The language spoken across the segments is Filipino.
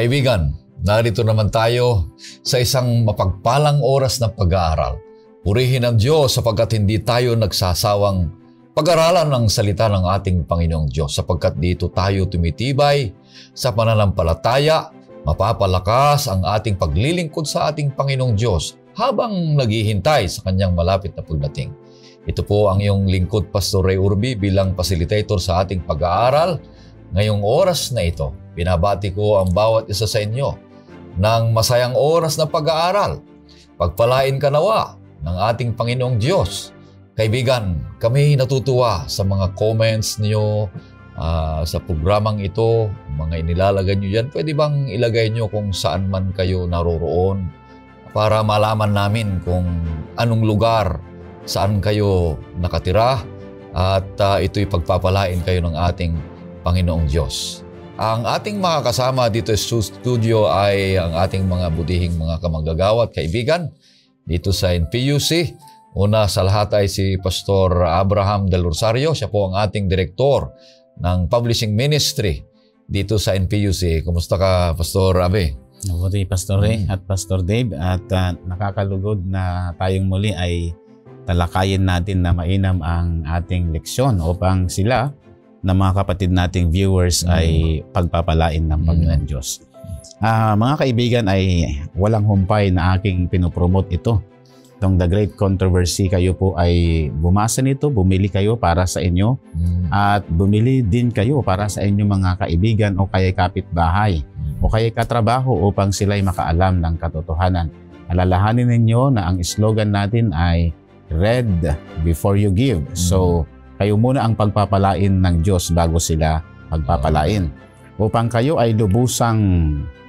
Kaibigan, narito naman tayo sa isang mapagpalang oras ng pag-aaral. Purihin ang Diyos sapagkat hindi tayo nagsasawang pag-aralan ng salita ng ating Panginoong Diyos sapagkat dito tayo tumitibay sa pananampalataya, mapapalakas ang ating paglilingkod sa ating Panginoong Diyos habang naghihintay sa kanyang malapit na pagdating. Ito po ang iyong lingkod Pastor Ray Urbi bilang facilitator sa ating pag-aaral ngayong oras na ito Binabati ko ang bawat isa sa inyo ng masayang oras na pag-aaral. Pagpalain ka nawa ng ating Panginoong Diyos. Kaibigan, kami natutuwa sa mga comments niyo uh, sa programang ito, mga inilalagay niyo yan. Pwede bang ilagay niyo kung saan man kayo naroroon para malaman namin kung anong lugar, saan kayo nakatira at uh, ito'y pagpapalain kayo ng ating Panginoong Diyos. Ang ating mga kasama dito sa studio ay ang ating mga butihing mga kamanggagawa at kaibigan dito sa NPUC. Una sa lahat ay si Pastor Abraham Del Rosario. Siya po ang ating direktor ng Publishing Ministry dito sa NPUC. Kumusta ka, Pastor Abe? Mabuti, Pastor Ray at Pastor Dave. At uh, nakakalugod na tayong muli ay talakayin natin na mainam ang ating leksyon upang sila na mga kapatid nating viewers mm. ay pagpapalain ng Panginoon mm. Diyos. Uh, mga kaibigan ay walang humpay na aking pinopromote ito. Itong The Great Controversy, kayo po ay bumasa nito, bumili kayo para sa inyo mm. at bumili din kayo para sa inyong mga kaibigan o kaya kapitbahay mm. o kaya katrabaho upang sila ay makaalam ng katotohanan. Alalahanin ninyo na ang slogan natin ay read before you give. Mm. So, kayo muna ang pagpapalain ng Diyos bago sila pagpapalain. Upang kayo ay lubusang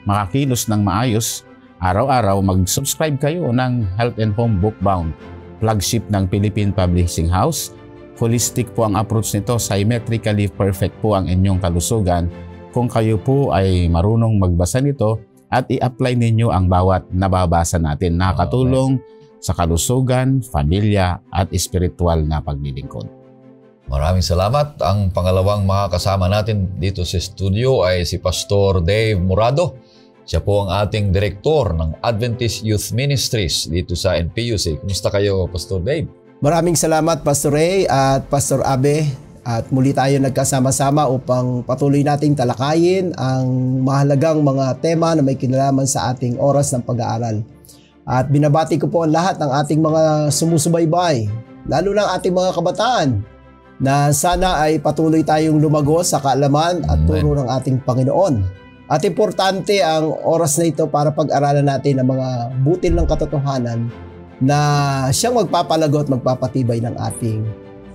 makakilos ng maayos, araw-araw mag-subscribe kayo ng Health and Home Bookbound, flagship ng Philippine Publishing House. Holistic po ang approach nito, symmetrically perfect po ang inyong kalusugan kung kayo po ay marunong magbasa nito at i-apply ninyo ang bawat nababasa natin. Nakatulong sa kalusugan, pamilya at espiritual na paglilingkod. Maraming salamat. Ang pangalawang makakasama natin dito sa studio ay si Pastor Dave Murado. Siya po ang ating direktor ng Adventist Youth Ministries dito sa NPUC. Kumusta kayo, Pastor Dave? Maraming salamat, Pastor Ray at Pastor Abe. At muli tayo nagkasama-sama upang patuloy nating talakayin ang mahalagang mga tema na may kinalaman sa ating oras ng pag-aaral. At binabati ko po ang lahat ng ating mga sumusubaybay, lalo ng ating mga kabataan na sana ay patuloy tayong lumago sa kaalaman at turo ng ating Panginoon. At importante ang oras na ito para pag-aralan natin ang mga butil ng katotohanan na siyang magpapalago at magpapatibay ng ating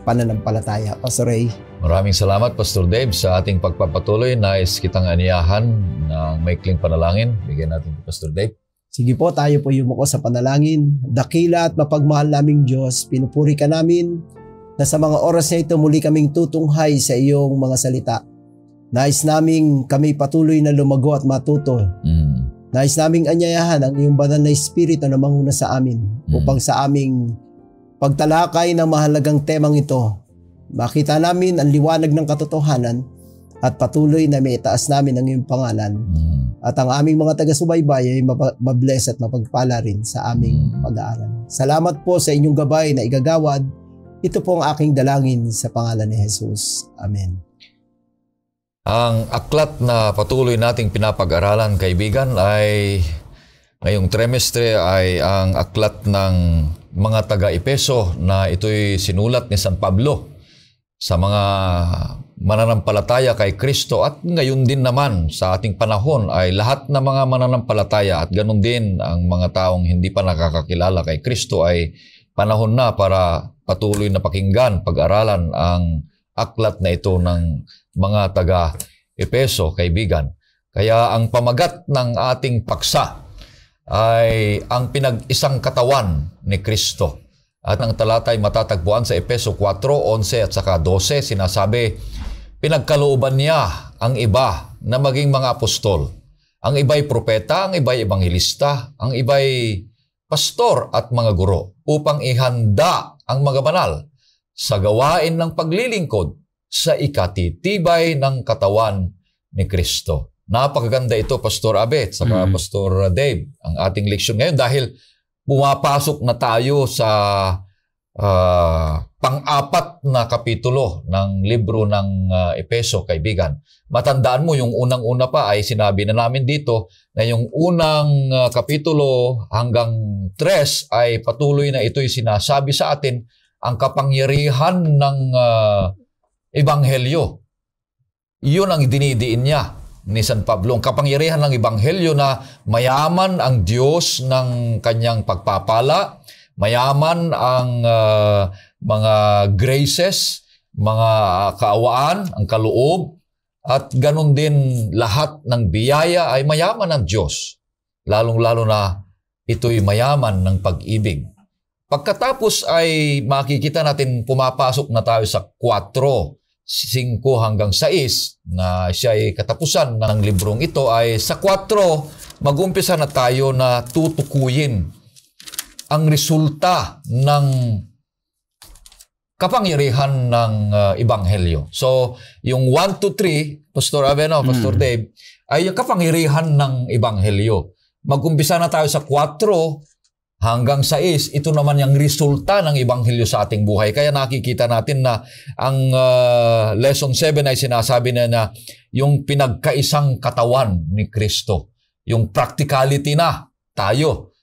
pananampalataya. Pastor Ray. Maraming salamat Pastor Dave sa ating pagpapatuloy. Nais kitang aniyahan ng maikling panalangin. Bigyan natin kay Pastor Dave. Sige po, tayo po yumuko sa panalangin. Dakila at mapagmahal naming Diyos, pinupuri ka namin na sa mga oras na ito muli kaming tutunghay sa iyong mga salita. Nais naming kami patuloy na lumago at matuto. Mm. Nais naming anyayahan ang iyong banal na espiritu na manguna sa amin mm. upang sa aming pagtalakay ng mahalagang temang ito, makita namin ang liwanag ng katotohanan at patuloy na may itaas namin ang iyong pangalan. Mm. At ang aming mga taga-subaybay ay mabless at mapagpala rin sa aming mm. pag-aaral. Salamat po sa inyong gabay na igagawad ito po ang aking dalangin sa pangalan ni Jesus. Amen. Ang aklat na patuloy nating pinapag-aralan, kaibigan, ay ngayong trimestre ay ang aklat ng mga taga-Epeso na ito'y sinulat ni San Pablo sa mga mananampalataya kay Kristo at ngayon din naman sa ating panahon ay lahat ng mga mananampalataya at ganun din ang mga taong hindi pa nakakakilala kay Kristo ay panahon na para patuloy na pakinggan, pag-aralan ang aklat na ito ng mga taga-Epeso, kaibigan. Kaya ang pamagat ng ating paksa ay ang pinag-isang katawan ni Kristo. At ang talata ay matatagpuan sa Epeso 4, 11 at saka 12. Sinasabi, pinagkalooban niya ang iba na maging mga apostol. Ang iba'y propeta, ang iba'y ebanghilista, ang iba'y pastor at mga guro upang ihanda ang mga banal sa gawain ng paglilingkod sa ikatitibay ng katawan ni Kristo. Napakaganda ito, Pastor Abet, saka Mm. Pastor Dave, ang ating leksyon ngayon dahil pumapasok na tayo sa ah, pang-apat na kapitulo ng libro ng ah, Epeso, kaibigan. Matandaan mo, yung unang-una pa ay sinabi na namin dito na yung unang ah, kapitulo hanggang 3 ay patuloy na ito'y sinasabi sa atin ang kapangyarihan ng ah, ebanghelyo. Yun ang dinidiin niya ni San Pablo. Ang kapangyarihan ng ebanghelyo na mayaman ang Diyos ng kanyang pagpapala, mayaman ang ah, mga graces, mga kaawaan, ang kaloob, at ganun din lahat ng biyaya ay mayaman ng Diyos. Lalong-lalo na ito'y mayaman ng pag-ibig. Pagkatapos ay makikita natin pumapasok na tayo sa 4, 5 hanggang 6 na siya ay katapusan ng librong ito ay sa 4 mag-umpisa na tayo na tutukuyin ang resulta ng kapangyarihan ng uh, ebanghelyo. So, yung 1 to 3, Pastor Aveno, Pastor Mm. Dave, ay yung kapangyarihan ng ebanghelyo. Mag-umpisa na tayo sa 4 hanggang 6. Ito naman yung resulta ng ebanghelyo sa ating buhay. Kaya nakikita natin na ang uh, lesson 7 ay sinasabi na na yung pinagkaisang katawan ni Kristo. Yung practicality na tayo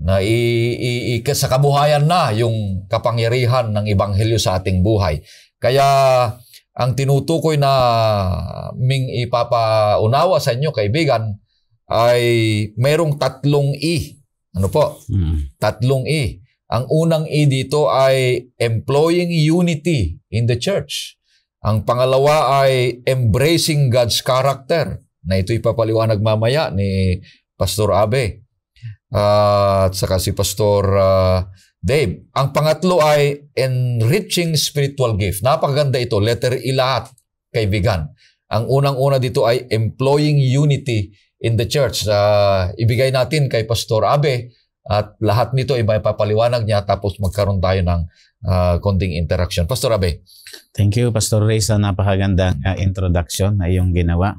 na i, i, i- sa kabuhayan na yung kapangyarihan ng ebanghelyo sa ating buhay. Kaya ang tinutukoy na ming ipapaunawa sa inyo kaibigan ay merong tatlong E. Ano po? Mm. Tatlong E. Ang unang E dito ay employing unity in the church. Ang pangalawa ay embracing God's character na ito ipapaliwanag mamaya ni Pastor Abe Ah, at saka si Pastor ah, Dave. Ang pangatlo ay enriching spiritual gift. Napakaganda ito. Letter E lahat, kaibigan. Ang unang-una dito ay employing unity in the church. Ah, ibigay natin kay Pastor Abe at lahat nito ay may papaliwanag niya tapos magkaroon tayo ng ah, konting interaction. Pastor Abe. Thank you, Pastor Ray, sa napakagandang uh, introduction na iyong ginawa.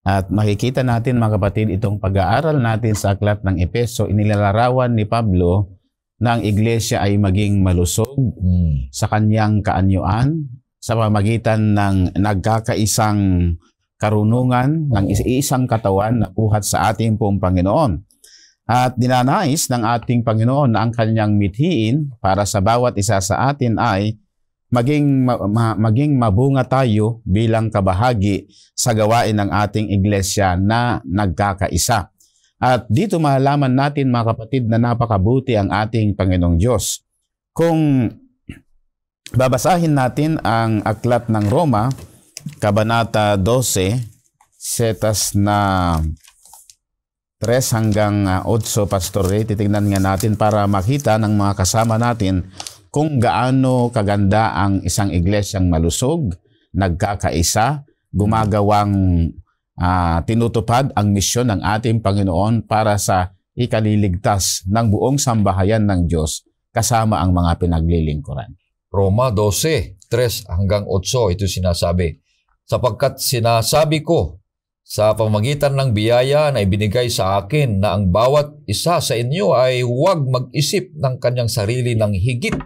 At makikita natin, mga kapatid, itong pag-aaral natin sa aklat ng Epeso, inilalarawan ni Pablo na ang iglesia ay maging malusog Hmm. sa kanyang kaanyuan sa pamagitan ng nagkakaisang karunungan ng isang katawan na buhat sa ating pong Panginoon. At dinanais ng ating Panginoon na ang kanyang mithiin para sa bawat isa sa atin ay maging ma- ma- maging mabunga tayo bilang kabahagi sa gawain ng ating iglesia na nagkakaisa. At dito malalaman natin mga kapatid na napakabuti ang ating Panginoong Diyos. Kung babasahin natin ang aklat ng Roma, Kabanata 12, setas na 3 hanggang ah, 8, Pastor Ray, titignan nga natin para makita ng mga kasama natin kung gaano kaganda ang isang iglesyang malusog, nagkakaisa, gumagawang ah, tinutupad ang misyon ng ating Panginoon para sa ikaliligtas ng buong sambahayan ng Diyos kasama ang mga pinaglilingkuran. Roma 12, 3 hanggang 8, ito sinasabi. Sapagkat sinasabi ko sa pamagitan ng biyaya na ibinigay sa akin na ang bawat isa sa inyo ay huwag mag-isip ng kanyang sarili ng higit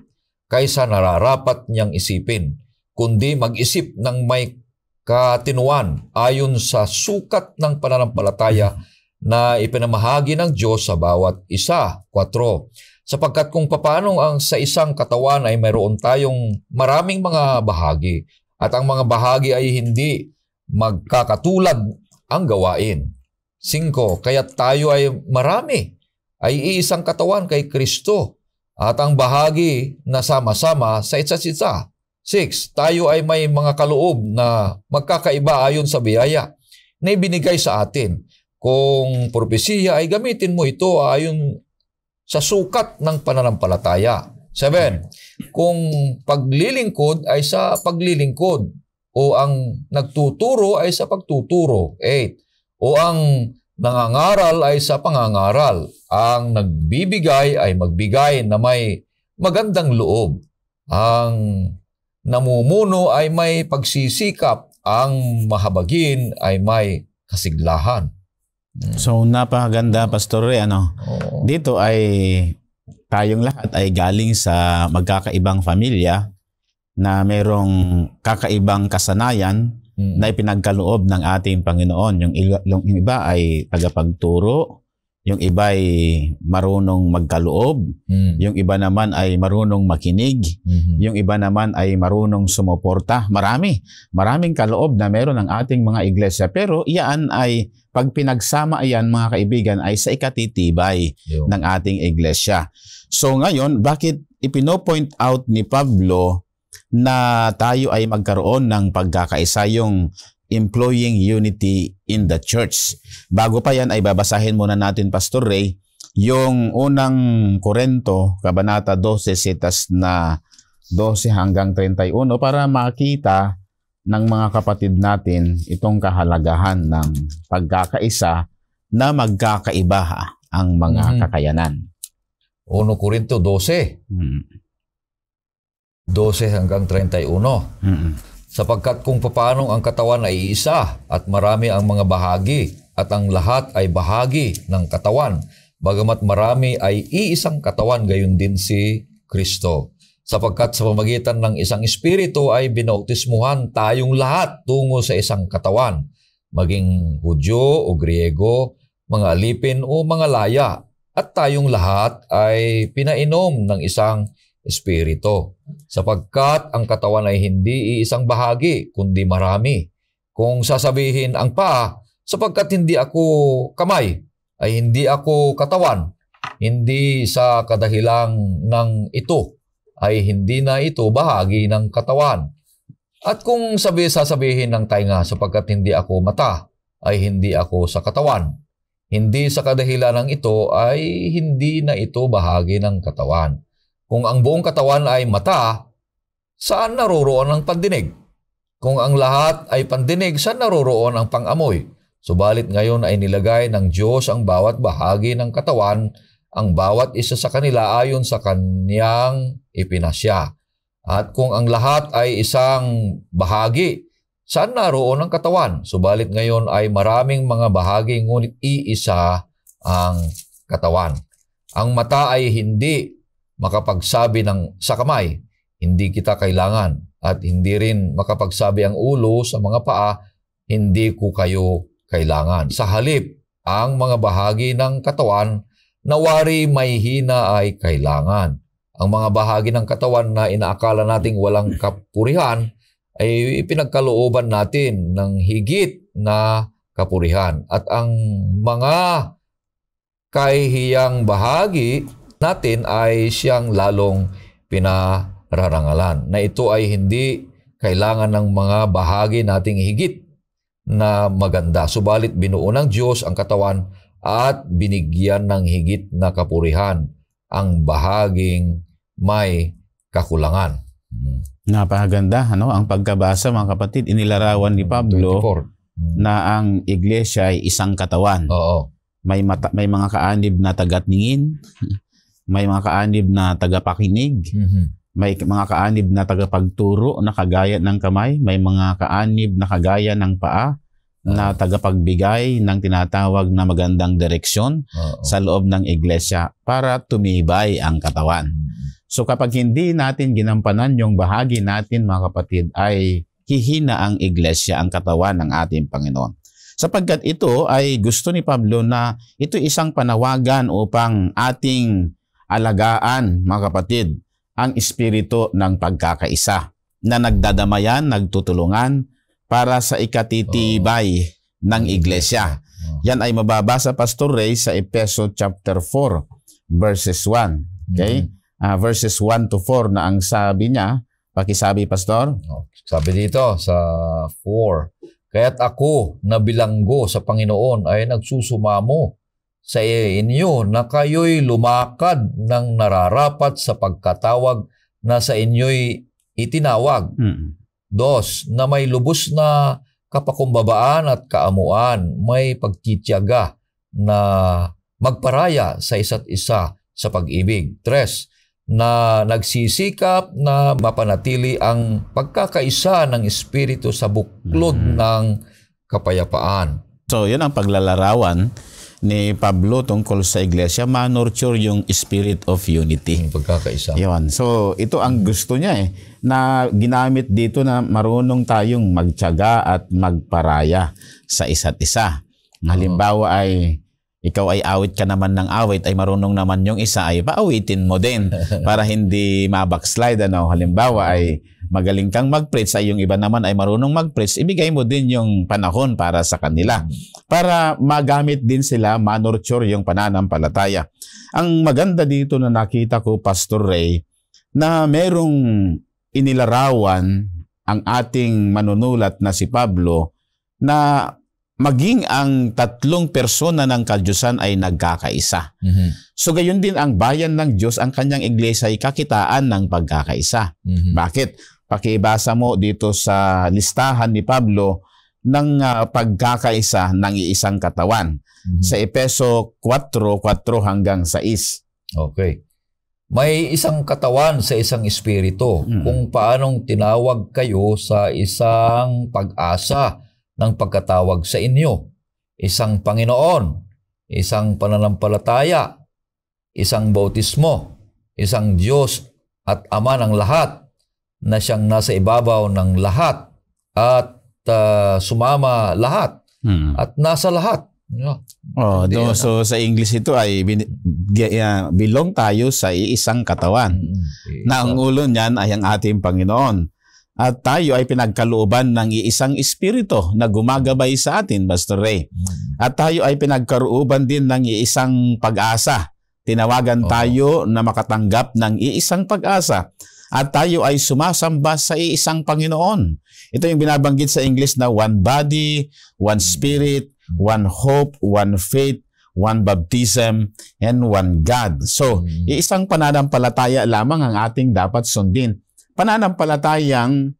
kaysa nararapat niyang isipin, kundi mag-isip ng may katinuan ayon sa sukat ng pananampalataya na ipinamahagi ng Diyos sa bawat isa. 4 sapagkat kung papaano ang sa isang katawan ay mayroon tayong maraming mga bahagi at ang mga bahagi ay hindi magkakatulad ang gawain. 5. Kaya tayo ay marami, ay iisang katawan kay Kristo at ang bahagi na sama-sama sa isa't isa. 6. Tayo ay may mga kaloob na magkakaiba ayon sa biyaya na ibinigay sa atin. Kung propesiya ay gamitin mo ito ayon sa sukat ng pananampalataya. 7. Kung paglilingkod ay sa paglilingkod o ang nagtuturo ay sa pagtuturo. 8. O ang nangangaral ay sa pangangaral. Ang nagbibigay ay magbigay na may magandang loob. Ang namumuno ay may pagsisikap. Ang mahabagin ay may kasiglahan. Mm. So napakaganda Pastor Ray ano. Oo. Dito ay tayong lahat ay galing sa magkakaibang pamilya na merong kakaibang kasanayan Mm. na ipinagkaloob ng ating Panginoon. Yung, ila- yung iba ay tagapagturo, yung iba ay marunong magkaloob, Mm. yung iba naman ay marunong makinig, Mhm. yung iba naman ay marunong sumuporta. Marami. Maraming kaloob na meron ng ating mga iglesia. Pero iyan ay, pag pinagsama iyan mga kaibigan, ay sa ikatitibay Yun. ng ating iglesia. So ngayon, bakit ipino-point out ni Pablo na tayo ay magkaroon ng pagkakaisa yung employing unity in the church. Bago pa yan ay babasahin muna natin Pastor Ray yung unang Korento, Kabanata 12, sitas na 12 hanggang 31 para makita ng mga kapatid natin itong kahalagahan ng pagkakaisa na magkakaiba ang mga Mhm. kakayanan. 1 Corinto 12, Mm. 12 hanggang 31. Mm. Sapagkat kung papaano ang katawan ay isa at marami ang mga bahagi at ang lahat ay bahagi ng katawan, bagamat marami ay iisang katawan gayon din si Kristo. Sapagkat sa pamagitan ng isang espiritu ay binautismuhan tayong lahat tungo sa isang katawan, maging Hudyo o Griego, mga alipin o mga laya, at tayong lahat ay pinainom ng isang espiritu sapagkat ang katawan ay hindi iisang bahagi, kundi marami. Kung sasabihin ang paa, sapagkat hindi ako kamay, ay hindi ako katawan, hindi sa kadahilang ng ito, ay hindi na ito bahagi ng katawan. At kung sabi sasabihin ng tainga, sapagkat hindi ako mata, ay hindi ako sa katawan. Hindi sa kadahilan ng ito ay hindi na ito bahagi ng katawan. Kung ang buong katawan ay mata, saan naroroon ang pandinig? Kung ang lahat ay pandinig, saan naroroon ang pangamoy? Subalit ngayon ay nilagay ng Diyos ang bawat bahagi ng katawan, ang bawat isa sa kanila ayon sa kanyang ipinasya. At kung ang lahat ay isang bahagi, saan naroon ang katawan? Subalit ngayon ay maraming mga bahagi ngunit iisa ang katawan. Ang mata ay hindi makapagsabi ng sa kamay, hindi kita kailangan. At hindi rin makapagsabi ang ulo sa mga paa, hindi ko kayo kailangan. Sa halip, ang mga bahagi ng katawan na wari may hina ay kailangan. Ang mga bahagi ng katawan na inaakala nating walang kapurihan ay pinagkalooban natin ng higit na kapurihan. At ang mga kahihiyang bahagi natin ay siyang lalong pinararangalan. Na ito ay hindi kailangan ng mga bahagi nating higit na maganda. Subalit binuo ng Diyos ang katawan at binigyan ng higit na kapurihan ang bahaging may kakulangan. Hmm. Napakaganda, ano? Ang pagkabasa, mga kapatid, inilarawan ni Pablo 24. Hmm. na ang iglesia ay isang katawan. Oo. May, mata, may mga kaanib na tagatningin, may mga kaanib na tagapakinig, Mhm. may mga kaanib na tagapagturo na kagaya ng kamay, may mga kaanib na kagaya ng paa na tagapagbigay ng tinatawag na magandang direksyon Oo. sa loob ng iglesia para tumibay ang katawan. Mhm. So kapag hindi natin ginampanan yung bahagi natin mga kapatid ay hihina ang iglesia, ang katawan ng ating Panginoon. Sapagkat ito ay gusto ni Pablo na ito isang panawagan upang ating alagaan mga kapatid ang espiritu ng pagkakaisa na nagdadamayan, nagtutulungan para sa ikatitibay ng iglesia. Oo. Yan ay mababasa Pastor Ray sa Epeso chapter 4 verses 1. Okay? Mhm. Ah, verses 1 to 4 na ang sabi niya, pakisabi Pastor. Oh, Sabi dito sa 4, Kaya't ako na bilanggo sa Panginoon ay nagsusumamo sa inyo na kayo'y lumakad ng nararapat sa pagkatawag na sa inyo'y itinawag. Mm. Dos, na may lubos na kapakumbabaan at kaamuan, may pagtityaga na magparaya sa isa't isa sa pag-ibig. Tres, na nagsisikap na mapanatili ang pagkakaisa ng Espiritu sa buklod Mhm. ng kapayapaan. So, yun ang paglalarawan ni Pablo tungkol sa iglesia, ma-nurture yung spirit of unity. Yung pagkakaisa. Yun. So, ito ang gusto niya eh, na ginamit dito na marunong tayong magtyaga at magparaya sa isa't isa. Halimbawa ay ikaw ay awit ka naman ng awit, ay marunong naman yung isa, ay paawitin mo din para hindi mabackslide. Ano? Halimbawa ay magaling kang mag-preach, ay yung iba naman ay marunong mag-preach, ibigay mo din yung panahon para sa kanila. Para magamit din sila, manurture yung pananampalataya. Ang maganda dito na nakita ko, Pastor Ray, na merong inilarawan ang ating manunulat na si Pablo na maging ang tatlong persona ng kadyusan ay nagkakaisa. Mhm. So gayon din ang bayan ng Diyos, ang kanyang iglesia ay kakitaan ng pagkakaisa. Mhm. Bakit? Pakibasa mo dito sa listahan ni Pablo ng ah, pagkakaisa ng iisang katawan. Mhm. Sa Epeso 4, 4 hanggang 6. Okay. May isang katawan sa isang espiritu Mm. kung paanong tinawag kayo sa isang pag-asa ng pagkatawag sa inyo. Isang Panginoon, isang pananampalataya, isang bautismo, isang Diyos at Ama ng lahat na siyang nasa ibabaw ng lahat at ah, sumama lahat Hmm. at nasa lahat. Yeah. Oh, Hindi do, yan, so sa English ito ay bin, ah, belong tayo sa iisang katawan. Mm. na ang ulo niyan ay ang ating Panginoon. At tayo ay pinagkalooban ng iisang espiritu na gumagabay sa atin, Pastor Ray. At tayo ay pinagkarooban din ng iisang pag-asa. Tinawagan Oo. tayo na makatanggap ng iisang pag-asa. At tayo ay sumasamba sa iisang Panginoon. Ito yung binabanggit sa English na one body, one spirit, one hope, one faith, one baptism, and one God. So, Mm. iisang pananampalataya lamang ang ating dapat sundin. Pananampalatayang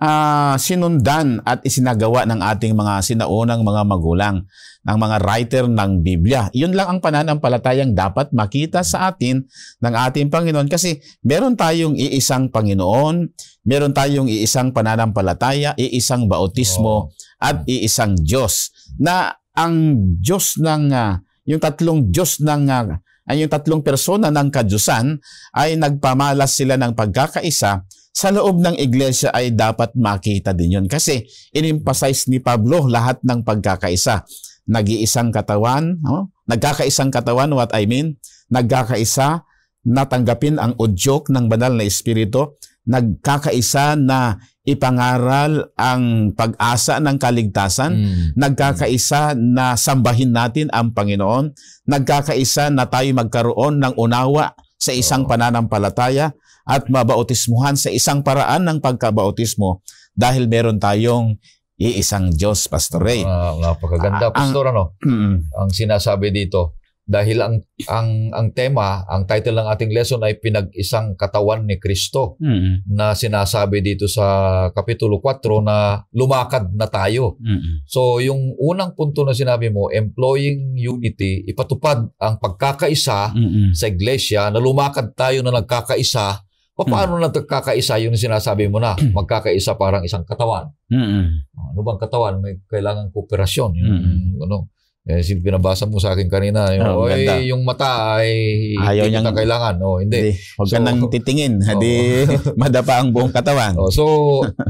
ah, sinundan at isinagawa ng ating mga sinaunang mga magulang, ng mga writer ng Biblia. Yun lang ang pananampalatayang dapat makita sa atin ng ating Panginoon. Kasi meron tayong iisang Panginoon, meron tayong iisang pananampalataya, iisang bautismo, at iisang Diyos. Na ang Diyos ng ah, yung tatlong Diyos ng ah, ay yung tatlong persona ng kadyusan ay nagpamalas sila ng pagkakaisa sa loob ng iglesia ay dapat makita din yun. Kasi in-emphasize ni Pablo lahat ng pagkakaisa. Nag-iisang katawan, no? nagkakaisang katawan, what I mean, nagkakaisa, natanggapin ang udyok ng banal na espiritu, nagkakaisa na ipangaral ang pag-asa ng kaligtasan, Mm. nagkakaisa na sambahin natin ang Panginoon, nagkakaisa na tayo magkaroon ng unawa sa isang pananampalataya at mabautismuhan sa isang paraan ng pagkabautismo dahil meron tayong iisang Diyos, Pastor Ray. Ah, napakaganda, Ah, ang- Pastor, ano? Mm. ang sinasabi dito. Dahil ang ang ang tema, ang title ng ating lesson ay pinag-isang katawan ni Kristo Mm. na sinasabi dito sa kapitulo 4 na lumakad na tayo. Mm. So yung unang punto na sinabi mo, employing unity, ipatupad ang pagkakaisa Mm. sa iglesia na lumakad tayo na nagkakaisa. Paano na nagkakaisa yung sinasabi mo na magkakaisa parang isang katawan? Mm. Ano bang katawan? May kailangan kooperasyon. Yung, Mm. ano, eh, sin- binabasa mo sa akin kanina, yung, Oh, "Oy, ganda. yung mata ay Ayaw hindi niyang- kailangan. Oh, hindi. Hindi, huwag ka So- nang titingin. Hindi madapa ang buong katawan. Oh, so,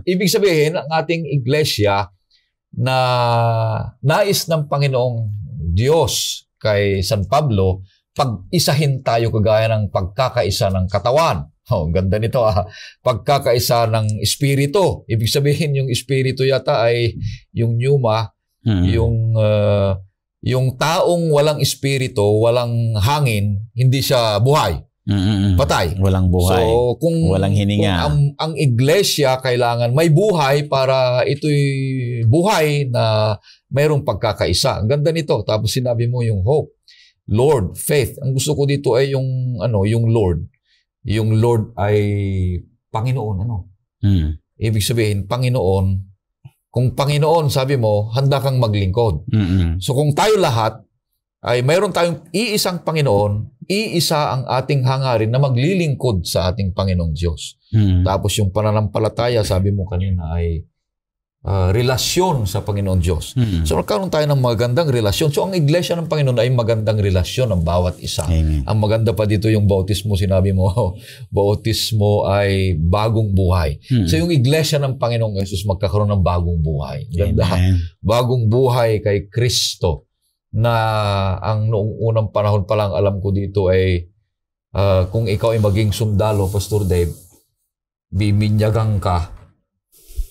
ibig sabihin, ang ating iglesia na nais ng Panginoong Diyos kay San Pablo, pag-isahin tayo kagaya ng pagkakaisa ng katawan. Oh, ganda nito ah. Pagkakaisa ng espiritu. Ibig sabihin yung espiritu yata ay yung pneuma, Mm. yung uh, yung taong walang espiritu, walang hangin, hindi siya buhay, Mm. patay. Walang buhay. So kung Walang hininga. kung ang, ang iglesia kailangan may buhay para ito'y buhay na mayroong pagkakaisa. Ang ganda nito. Tapos sinabi mo yung hope. Lord, faith. Ang gusto ko dito ay yung ano, yung Lord. Yung Lord ay Panginoon ano. Mm. Ibig sabihin Panginoon. Kung Panginoon, sabi mo, handa kang maglingkod. Mm. So kung tayo lahat ay mayroon tayong iisang Panginoon, iisa ang ating hangarin na maglilingkod sa ating Panginoong Diyos. Mm. Tapos yung pananampalataya, sabi mo kanina ay ah, relasyon sa Panginoon Diyos. Mm. So nagkaroon tayo ng magandang relasyon. So ang iglesia ng Panginoon ay magandang relasyon ng bawat isa. Amen. Ang maganda pa dito yung bautismo, sinabi mo, bautismo ay bagong buhay. Mm. So yung iglesia ng Panginoong Yesus magkakaroon ng bagong buhay. Ganda. Amen. Bagong buhay kay Kristo na ang noong unang panahon pa lang alam ko dito ay ah, kung ikaw ay maging sundalo, Pastor Dave, bibinyagan ka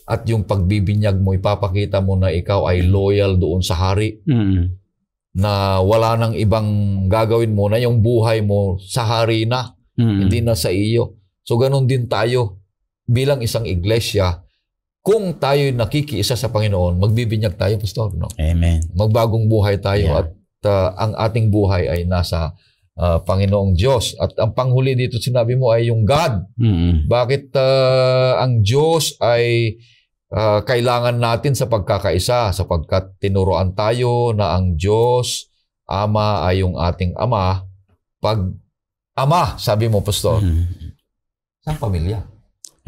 at yung pagbibinyag mo, ipapakita mo na ikaw ay loyal doon sa hari Mm. na wala nang ibang gagawin mo na yung buhay mo sa hari na, Mm. hindi na sa iyo. So ganun din tayo bilang isang iglesia. Kung tayo nakikiisa sa Panginoon, magbibinyag tayo, Pastor. No? Amen. Magbagong buhay tayo Yeah. at uh, ang ating buhay ay nasa uh, Panginoong Diyos. At ang panghuli dito sinabi mo ay yung God. Mm. Bakit uh, ang Diyos ay uh, kailangan natin sa pagkakaisa sapagkat tinuruan tayo na ang Diyos, Ama ay yung ating Ama. Pag Ama, sabi mo, Pastor, Mm. sa pamilya,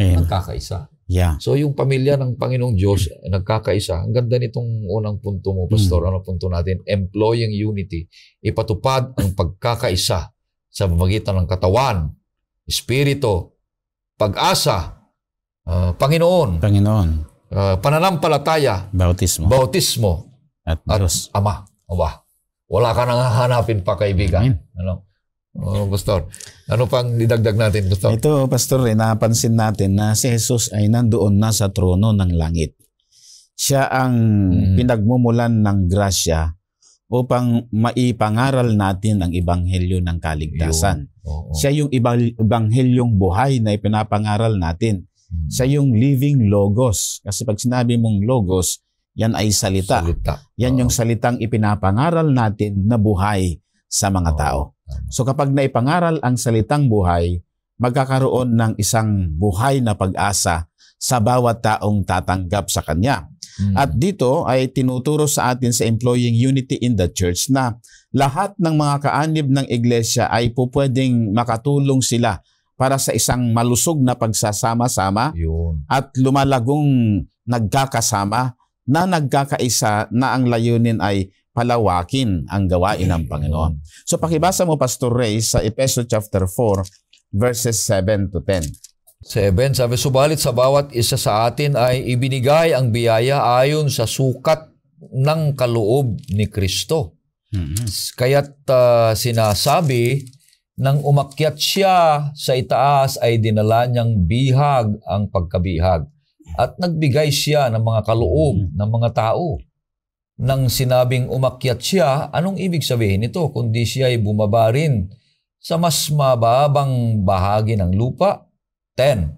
Amen. nagkakaisa. Yeah. So yung pamilya ng Panginoong Diyos eh, nagkakaisa. Ang ganda nitong unang punto mo, Pastor. Ano punto natin? Employing unity. Ipatupad ang pagkakaisa sa pamagitan ng katawan, espiritu, pag-asa, ah, Panginoon, Panginoon. Ah, pananampalataya, Bautismo. bautismo, at at Diyos. Ama. Aba. Wala ka nang hahanapin pa, kaibigan. Amen. Ano? Oh, Pastor. Ano pang didagdag natin, Pastor? Ito, Pastor, eh, napansin natin na si Jesus ay nandoon na sa trono ng langit. Siya ang Mm. pinagmumulan ng grasya upang maipangaral natin ang ebanghelyo ng kaligtasan. Siya yung ebanghelyong buhay na ipinapangaral natin. Mm. Siya yung living logos. Kasi pag sinabi mong logos, yan ay salita. Salita. Yan yung Oo. salitang ipinapangaral natin na buhay sa mga Oo. tao. So kapag naipangaral ang salitang buhay, magkakaroon ng isang buhay na pag-asa sa bawat taong tatanggap sa Kanya. Mm. At dito ay tinuturo sa atin sa Employing Unity in the Church na lahat ng mga kaanib ng iglesia ay pupwedeng makatulong sila para sa isang malusog na pagsasama-sama yun. at lumalagong nagkakasama na nagkakaisa na ang layunin ay palawakin ang gawain ng Panginoon. So pakibasa mo Pastor Ray sa Efeso chapter 4 verses 7 to 10. 7, sabi, subalit sa bawat isa sa atin ay ibinigay ang biyaya ayon sa sukat ng kaloob ni Kristo. Kaya't ah, sinasabi, nang umakyat siya sa itaas ay dinala niyang bihag ang pagkabihag at nagbigay siya ng mga kaloob ng mga tao. Nang sinabing umakyat siya, anong ibig sabihin nito? Kundi siya ay bumaba rin sa mas mababang bahagi ng lupa. 10.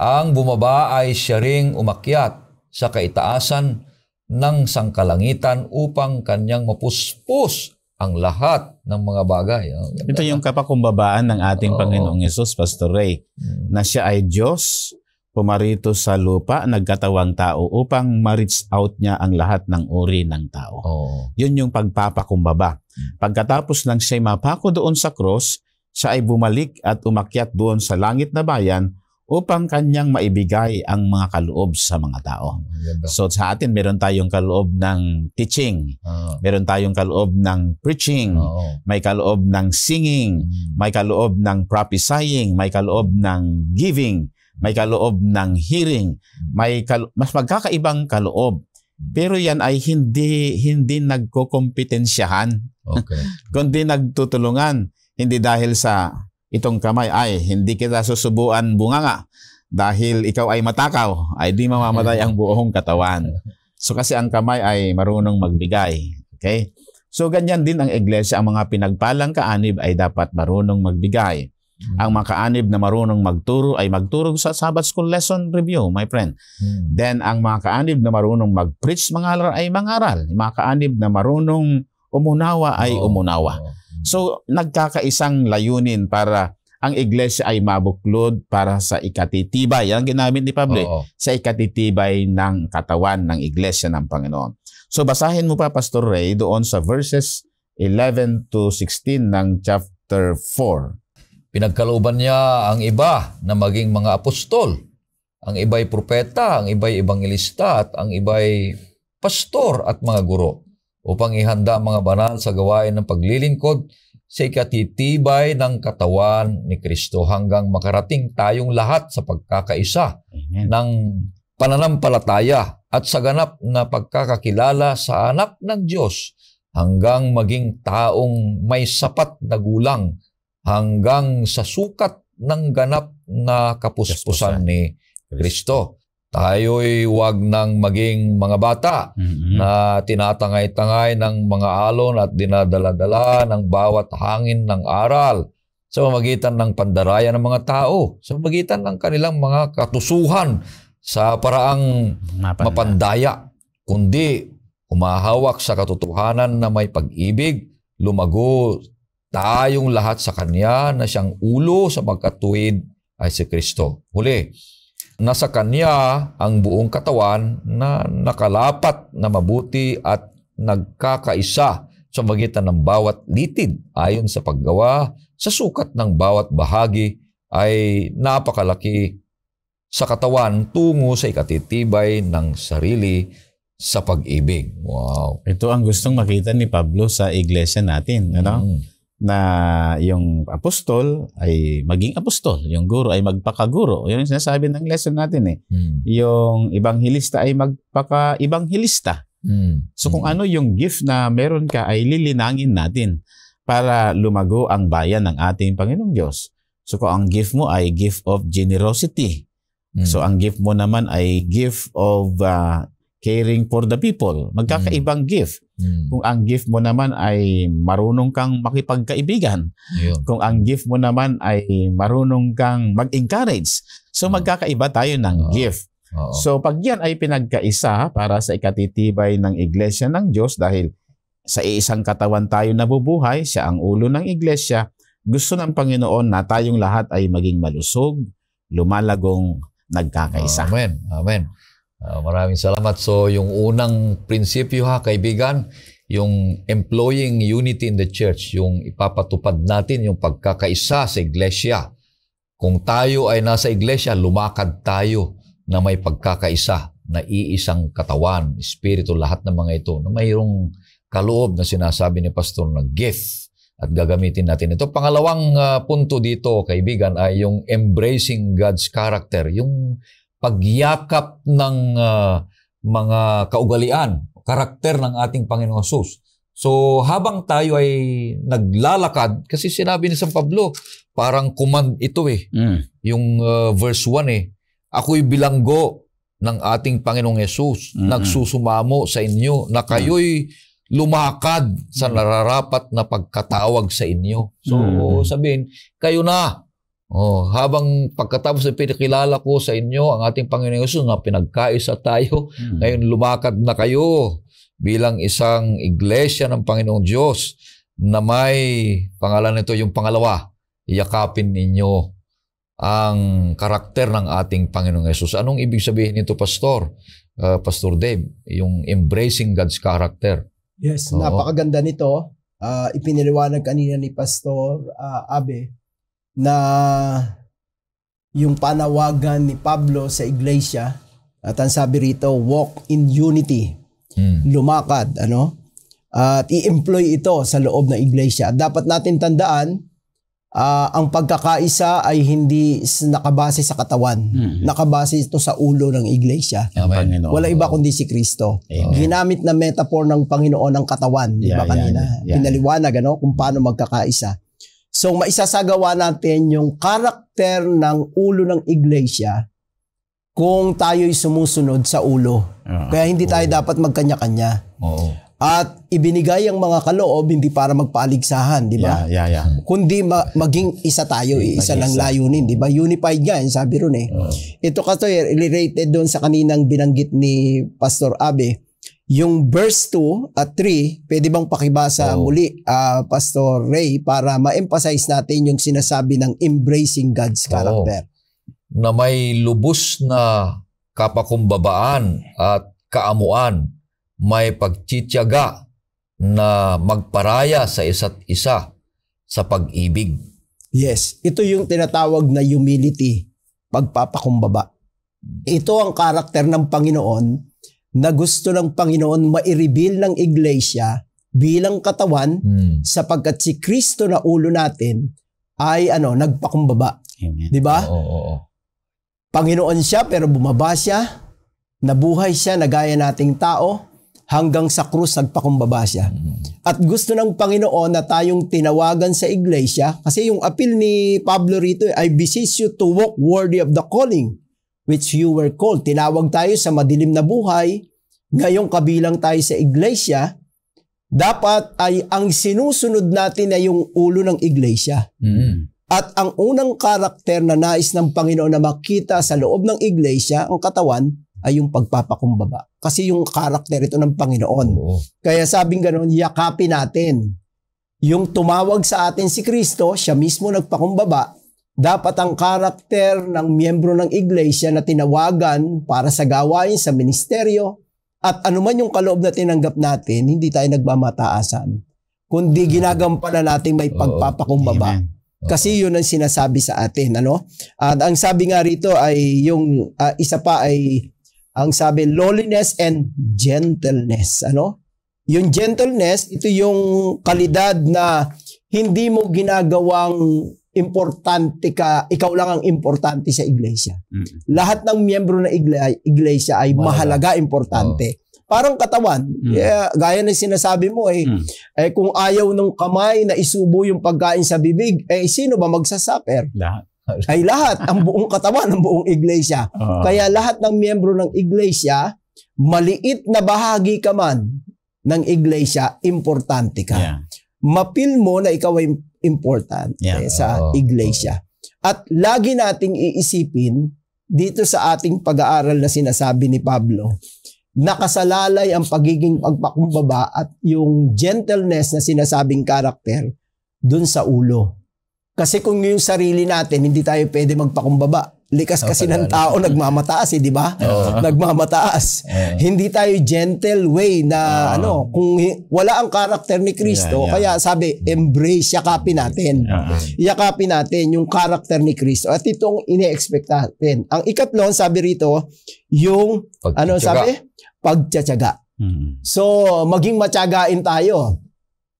Ang bumaba ay siya ring umakyat sa kaitaasan ng sangkalangitan upang kanyang mapuspos ang lahat ng mga bagay. Oh. Ito yung kapakumbabaan ng ating Oo. Panginoong Yesus, Pastor Ray, Mm. na siya ay Diyos, pumarito sa lupa, nagkatawang tao upang ma-reach out niya ang lahat ng uri ng tao. Oo. Yun yung pagpapakumbaba. Pagkatapos ng siya'y mapako doon sa cross, siya ay bumalik at umakyat doon sa langit na bayan upang kanyang maibigay ang mga kaloob sa mga tao. Ganda. So sa atin, meron tayong kaloob ng teaching, meron tayong kaloob ng preaching, may kaloob ng singing, Mm. may kaloob ng prophesying, may kaloob ng giving, may kaloob ng hearing, may kal- mas magkakaibang kaloob. Pero yan ay hindi hindi nagkokompetensyahan, Okay. kundi nagtutulungan. Hindi dahil sa itong kamay ay hindi kita susubuan bunganga dahil ikaw ay matakaw, ay di mamamatay ang buong katawan. So kasi ang kamay ay marunong magbigay. Okay? So ganyan din ang iglesia, ang mga pinagpalang kaanib ay dapat marunong magbigay. Ang mga kaanib na marunong magturo ay magturo sa Sabbath School Lesson Review, my friend. Mm. Then ang mga kaanib na marunong mag-preach mangaral ay mangaral. Yung mga kaanib na marunong umunawa ay Oo. umunawa. Oo. So nagkakaisang layunin para ang iglesia ay mabuklod para sa ikatitibay. Yan ang ginamit ni Pablo. eh, Oo. Sa ikatitibay ng katawan ng iglesia ng Panginoon. So basahin mo pa Pastor Ray doon sa verses 11 to 16 ng chapter 4. Pinagkalooban niya ang iba na maging mga apostol, ang iba'y propeta, ang iba'y ebangelista, at ang iba'y pastor at mga guro upang ihanda ang mga banal sa gawain ng paglilingkod sa ikatitibay ng katawan ni Kristo hanggang makarating tayong lahat sa pagkakaisa Amen. ng pananampalataya at sa ganap na pagkakakilala sa anak ng Diyos hanggang maging taong may sapat na gulang hanggang sa sukat ng ganap na kapuspusan ni Kristo. Tayo'y huwag nang maging mga bata Mhm. na tinatangay-tangay ng mga alon at dinadala-dala ng bawat hangin ng aral sa pamagitan ng pandaraya ng mga tao, sa pamagitan ng kanilang mga katusuhan sa paraang Mapanda. mapandaya, kundi humahawak sa katotohanan na may pag-ibig, lumago tayong lahat sa Kanya na siyang ulo sa magkatuwid ay si Kristo. Huli, nasa Kanya ang buong katawan na nakalapat na mabuti at nagkakaisa sa magitan ng bawat litid ayon sa paggawa sa sukat ng bawat bahagi ay napakalaki sa katawan tungo sa ikatitibay ng sarili sa pag-ibig. Wow. Ito ang gustong makita ni Pablo sa iglesia natin. Ano? Mm. Na yung apostol ay maging apostol. Yung guro ay magpakaguro. Yun yung sinasabi ng lesson natin eh. Mm. Yung ibanghilista ay magpaka-ibanghilista. Mm. So kung ano yung gift na meron ka ay lilinangin natin para lumago ang bayan ng ating Panginoong Diyos. So kung ang gift mo ay gift of generosity, Mm. so ang gift mo naman ay gift of uh, caring for the people. Magkakaibang gift. Mm. Kung ang gift mo naman ay marunong kang makipagkaibigan, Yun. kung ang gift mo naman ay marunong kang mag-encourage, so Mm. magkakaiba tayo ng Oo. gift. Oo. So pag yan ay pinagkaisa para sa ikatitibay ng iglesia ng Diyos dahil sa iisang katawan tayo nabubuhay, siya ang ulo ng iglesia, gusto ng Panginoon na tayong lahat ay maging malusog, lumalagong, nagkakaisa. Amen. Amen. Ah, maraming salamat. So, yung unang prinsipyo ha, kaibigan, yung employing unity in the church, yung ipapatupad natin yung pagkakaisa sa iglesia. Kung tayo ay nasa iglesia, lumakad tayo na may pagkakaisa, na iisang katawan, espiritu, lahat ng mga ito, na mayroong kaloob na sinasabi ni Pastor na gift at gagamitin natin ito. Pangalawang ah, punto dito, kaibigan, ay yung embracing God's character, yung pagyakap ng ah, mga kaugalian, karakter ng ating Panginoong Jesus. So habang tayo ay naglalakad, kasi sinabi ni San Pablo, parang command ito eh, Mm. yung ah, verse 1 eh, ako'y bilanggo ng ating Panginoong Yesus, Mm-mm. nagsusumamo sa inyo na kayo'y lumakad sa nararapat na pagkatawag sa inyo. So Mm. sabihin, kayo na. Oh, habang pagkatapos na pinakilala ko sa inyo ang ating Panginoong Yesus na pinagkaisa tayo, Mm. ngayon lumakad na kayo bilang isang iglesia ng Panginoong Diyos na may pangalan nito yung pangalawa, yakapin ninyo ang karakter ng ating Panginoong Yesus. Anong ibig sabihin nito, Pastor? Uh, Pastor Dave, yung embracing God's character. Yes, Oo. napakaganda nito. Ah, ipiniliwanag kanina ni Pastor ah, Abe na yung panawagan ni Pablo sa iglesia at ang sabi rito, walk in unity, Hmm. lumakad, ano? At i-employ ito sa loob ng iglesia. At dapat natin tandaan, ah, ang pagkakaisa ay hindi nakabase sa katawan. Mm. Nakabase ito sa ulo ng iglesia. Ang Amen. Panginoon. Wala iba kundi si Kristo. Amen. Ginamit na metaphor ng Panginoon ng katawan, di ba Yeah, kanina? yeah, yeah. Pinaliwanag ano kung paano magkakaisa. So maisasagawa natin yung karakter ng ulo ng iglesia kung tayo'y sumusunod sa ulo. Oo. Kaya hindi tayo dapat magkanya-kanya. Oo. At ibinigay ang mga kaloob hindi para magpaaligsahan, di ba? Yeah, yeah, yeah. Kundi ma- maging isa tayo, eh, isa lang layunin, di ba? Unified nga, yung sabi ron eh. Ito kasi related doon sa kaninang binanggit ni Pastor Abe. Yung verse 2 at 3, pwede bang pakibasa Oo. muli, ah, Pastor Ray, para ma-emphasize natin yung sinasabi ng embracing God's character. na may lubos na kapakumbabaan at kaamuan, may pagtsityaga na magparaya sa isa't isa sa pag-ibig. Yes, ito yung tinatawag na humility, pagpapakumbaba. Ito ang karakter ng Panginoon na gusto ng Panginoon ma-reveal ng iglesia bilang katawan Mm. sapagkat si Kristo na ulo natin ay ano nagpakumbaba, Amen. 'di ba? Oo, oo, oo. Panginoon siya pero bumaba siya, nabuhay siya na gaya nating tao, hanggang sa krus nagpakumbaba siya. Mm. At gusto ng Panginoon na tayong tinawagan sa iglesia kasi yung appeal ni Pablo rito, I beseech you to walk worthy of the calling which you were called. Tinawag tayo sa madilim na buhay, ngayong kabilang tayo sa iglesia, dapat ay ang sinusunod natin ay yung ulo ng iglesia. Mm. At ang unang karakter na nais ng Panginoon na makita sa loob ng iglesia, ang katawan, ay yung pagpapakumbaba. Kasi yung karakter ito ng Panginoon. Oo. Kaya sabing ganoon, yakapin natin. Yung tumawag sa atin si Kristo, siya mismo nagpakumbaba, dapat ang karakter ng miyembro ng iglesia na tinawagan para sa gawain sa ministeryo at anuman yung kaloob na tinanggap natin, hindi tayo nagmamataasan. Kundi ginagampanan natin may Oo. pagpapakumbaba. Amen. Kasi yun ang sinasabi sa atin, ano? At ang sabi nga rito ay yung ah, isa pa ay ang sabi lowliness and gentleness, ano? Yung gentleness, ito yung kalidad na hindi mo ginagawang importante ka, ikaw lang ang importante sa iglesia. Mm. Lahat ng miyembro ng igle- iglesia ay Mahalaga. mahalaga, importante. Parang katawan, Mm. yeah, gaya ng sinasabi mo eh, Mm. eh kung ayaw ng kamay na isubo yung pagkain sa bibig, eh sino ba magsasuffer? Lahat. Ay lahat, ang buong katawan, ang buong iglesia. Oo. Kaya lahat ng miyembro ng iglesia, maliit na bahagi ka man ng iglesia, importante ka. Yeah. Mapil mo na ikaw ay important Yeah. eh, sa Oo. iglesia. At lagi nating iisipin dito sa ating pag-aaral na sinasabi ni Pablo, nakasalalay ang pagiging pagpakumbaba at yung gentleness na sinasabing karakter dun sa ulo. Kasi kung yung sarili natin, hindi tayo pwede magpakumbaba. Likas kasi ng tao nagmamataas eh, di ba? Oo. Nagmamataas. Oo. Hindi tayo gentle way na Ah. ano, kung wala ang karakter ni Kristo, Yeah, yeah. kaya sabi, embrace, yakapin natin. Oo. Yakapin natin yung karakter ni Kristo. At itong ine-expect natin. Ang ikatlo, ang sabi rito, yung, ano Pagtityaga. sabi? Pagtsatsaga. Mm. So, maging matsagain tayo.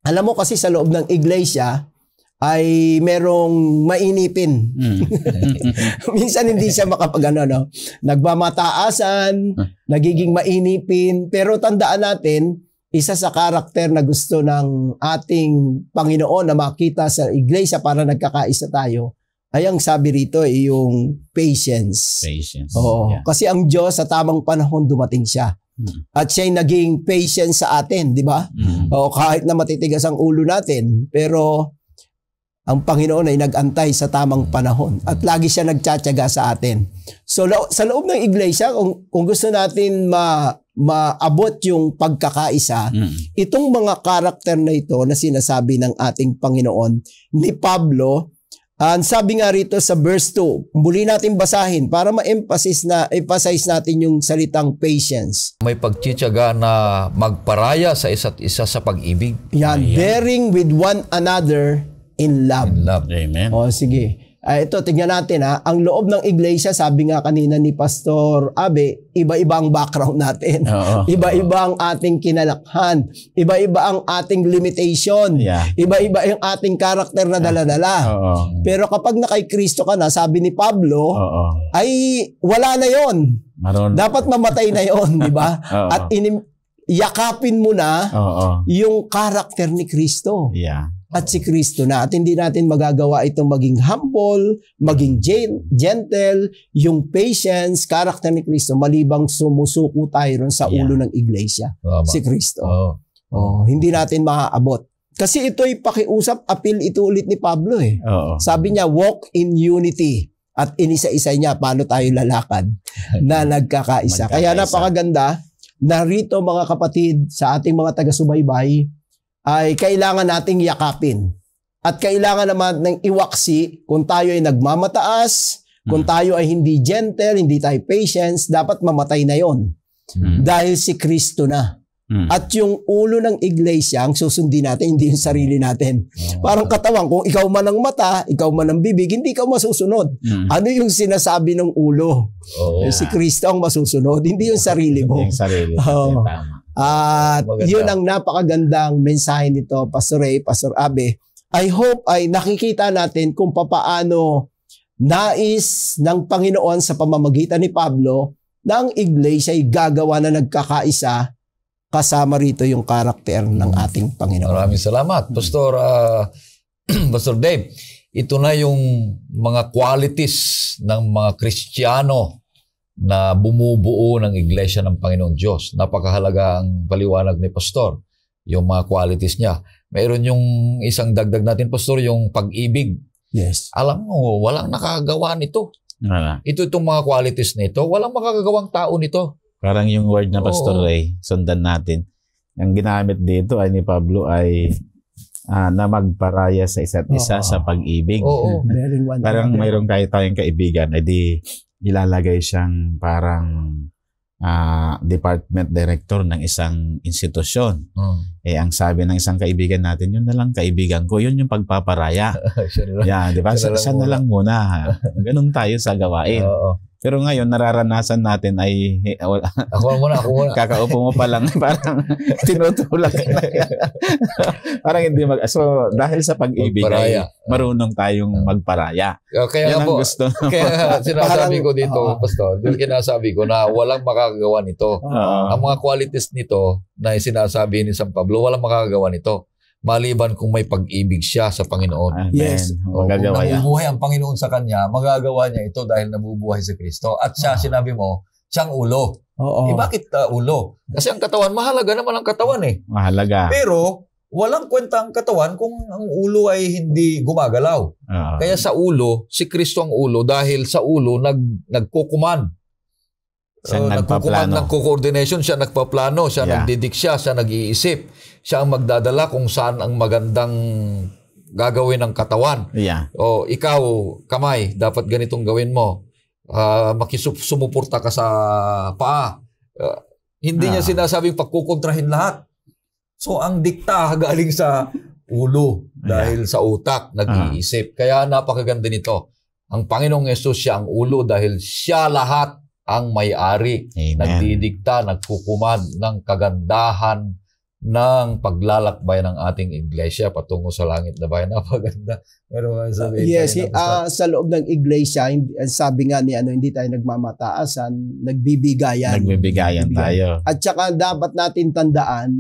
Alam mo kasi sa loob ng iglesia, ay merong mainipin. Mm. Minsan hindi siya makapag ano, no? Nagmamataasan, nagiging mainipin. Pero tandaan natin, isa sa karakter na gusto ng ating Panginoon na makita sa iglesia para nagkakaisa tayo, ay ang sabi rito ay yung patience. Patience. Oo. Yeah. Kasi ang Diyos sa tamang panahon dumating siya. Mm. At siya'y naging patient sa atin, di ba? Mm. O kahit na matitigas ang ulo natin, pero ang Panginoon ay nag-antay sa tamang panahon at lagi siya nagtsatsaga sa atin. So lo- sa loob ng iglesia, kung, kung gusto natin ma, maabot yung pagkakaisa, Mm. itong mga karakter na ito na sinasabi ng ating Panginoon ni Pablo, ang sabi nga rito sa verse 2, muli natin basahin para ma-emphasize na emphasize natin yung salitang patience. May pagtityaga na magparaya sa isa't isa sa pag-ibig. Yan, Ayan. bearing with one another in love. In love. Amen. O sige. Ah, ito, tignan natin ha. Ang loob ng iglesia, sabi nga kanina ni Pastor Abe, iba-iba ang background natin. Oo. Iba-iba ang ating kinalakhan. Iba-iba ang ating limitation. Yeah. Iba-iba yung ating karakter na dala-dala. Oo. Pero kapag na kay Kristo ka na, sabi ni Pablo, Oo. ay wala na yon. Maroon. Dapat mamatay na yon, di ba? At inim- yakapin mo na Oo. yung karakter ni Kristo Yeah. At si Kristo na at hindi natin magagawa itong maging humble, maging gen- gentle, yung patience, karakter ni Kristo malibang sumusuko tayo ron sa Yeah. ulo ng iglesia, Tama. si Kristo. Oo. Oh, hindi natin maaabot. Kasi ito'y pakiusap, appeal ito ulit ni Pablo eh. Oo. Sabi niya, walk in unity. At inisa-isa niya paano tayo lalakad na nagkakaisa. Kaya napakaganda, narito mga kapatid sa ating mga taga-subaybay, ay kailangan nating yakapin. At kailangan naman ng iwaksi kung tayo ay nagmamataas, kung Mm. tayo ay hindi gentle, hindi tayo patience, dapat mamatay na yon Mm. Dahil si Kristo na Mm. At yung ulo ng iglesia ang susundin natin, hindi yung sarili natin. Parang katawan, kung ikaw man ang mata, ikaw man ang bibig, hindi ka masusunod. Mm. Ano yung sinasabi ng ulo? Oo. Eh, Si Kristo ang masusunod, hindi yung sarili mo. Yung sarili. Oo. Tama. At Maganda. yun ang napakagandang mensahe nito, Pastor Ray, Pastor Abe. I hope ay nakikita natin kung papaano nais ng Panginoon sa pamamagitan ni Pablo na ang iglesia ay gagawa na nagkakaisa kasama rito yung karakter ng ating Panginoon. Maraming salamat. Pastor, ah, Pastor Dave, ito na yung mga qualities ng mga Kristiyano na bumubuo ng Iglesia ng Panginoong Diyos. Napakahalaga ang paliwanag ni Pastor, yung mga qualities niya. Mayroon yung isang dagdag natin, Pastor, yung pag-ibig. Yes. Alam mo, walang nakagawa nito. Wala. Ito itong mga qualities nito, walang makagawang tao nito. Parang yung word na Pastor Oo. Ray, sundan natin. Ang ginamit dito ay ni Pablo ay ah, na magparaya sa isa't isa Oo. sa pag-ibig. Oo. Bearing one Parang mayroong kahit tayong kaibigan, edi ilalagay siyang parang ah, department director ng isang institusyon. Hmm. Eh, ang sabi ng isang kaibigan natin, yun na lang kaibigan ko, yun yung pagpaparaya. Siya yeah, di ba? Siya Sa, na lang sa na lang muna. Ganun tayo sa gawain. Oo. Pero ngayon, nararanasan natin ay eh, Ako muna, ako muna. kakaupo mo pa lang, parang tinutulak na parang hindi mag... So, dahil sa pag-ibig ay marunong tayong magparaya. Kaya Yan ang po, gusto. Kaya sinasabi Parang- ko dito, Oo. Pastor, dahil kinasabi ko na walang makakagawa nito. Oo. Ang mga qualities nito na sinasabi ni San Pablo, walang makakagawa nito. Maliban kung may pag-ibig siya sa Panginoon. Amen. Yes. O, Magagawa kung yan. nabubuhay ang Panginoon sa kanya, magagawa niya ito dahil nabubuhay si Kristo. At siya, Ah. sinabi mo, siyang ulo. Oo. Eh bakit uh, ulo? Kasi ang katawan, mahalaga naman ang katawan eh. Mahalaga. Pero, walang kwenta ang katawan kung ang ulo ay hindi gumagalaw. Oo. Kaya sa ulo, si Kristo ang ulo dahil sa ulo nag nagkukuman. Siyang Uh, nagkukuman, nagpaplano. nagko-coordination siya, nagpaplano, siya Yeah. nagdidik siya, siya nag-iisip. Siya ang magdadala kung saan ang magandang gagawin ng katawan. Yeah. O ikaw, kamay, dapat ganitong gawin mo. Uh, makisumuporta ka sa paa. Uh, hindi niya Ah. sinasabing pagkukontrahin lahat. So ang dikta galing sa ulo dahil sa utak nag-iisip. Kaya napakaganda nito. Ang Panginoong Yesus siya ang ulo dahil siya lahat ang may-ari. Nagdidikta, nagkukuman ng kagandahan ng paglalakbay ng ating iglesia patungo sa langit na bayan. Napaganda. Pero sabihin Yes, kanina, ah, sa loob ng iglesia, hindi, ang sabi nga ni ano, hindi tayo nagmamataasan, nagbibigayan. Nagbibigayan tayo. At saka dapat natin tandaan,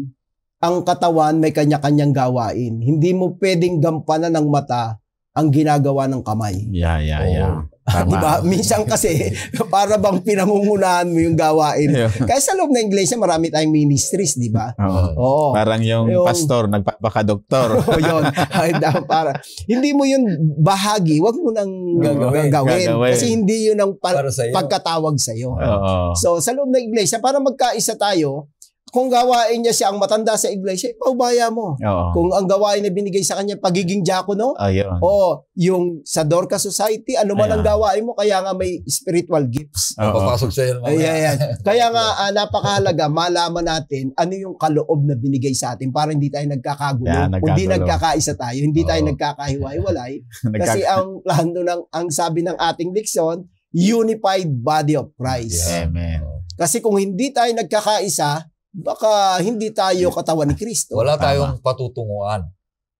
ang katawan may kanya-kanyang gawain. Hindi mo pwedeng gampanan ng mata ang ginagawa ng kamay. Yeah, yeah, yeah. Tama. Di ba? Minsan kasi, para bang pinangungunahan mo yung gawain. Kaya sa loob ng iglesia, marami tayong ministries, di ba? Oo. Oo. Parang yung, Yung- pastor, nagpapakadoktor. Oo, yun. Ay, da- para, hindi mo yun bahagi, wag mo nang Gagawin. gagawin. Gagawin. Kasi hindi yun ang pa- para sa iyo. pagkatawag sa'yo. Oo. So, sa loob ng iglesia, para magkaisa tayo, kung gawain niya siya ang matanda sa iglesia, paubaya mo. Oo. Kung ang gawain na binigay sa kanya, pagiging diakono, Ayun. o yung sa Dorca Society, ano man ang Ayan. gawain mo, kaya nga may spiritual gifts. Papasok sa iyo. Ay, ay, ay. Kaya nga, ah, napakahalaga, malaman natin ano yung kaloob na binigay sa atin para hindi tayo nagkakagulo. Yeah, Kung di nagkagulo. nagkakaisa tayo, hindi tayo Oo. nagkakahiwa-hiwalay. Nagka- Kasi ang plano ng, ang sabi ng ating leksyon, unified body of Christ. Yeah. Amen. Kasi kung hindi tayo nagkakaisa, baka hindi tayo katawan ni Kristo. Wala Tama. tayong patutunguhan.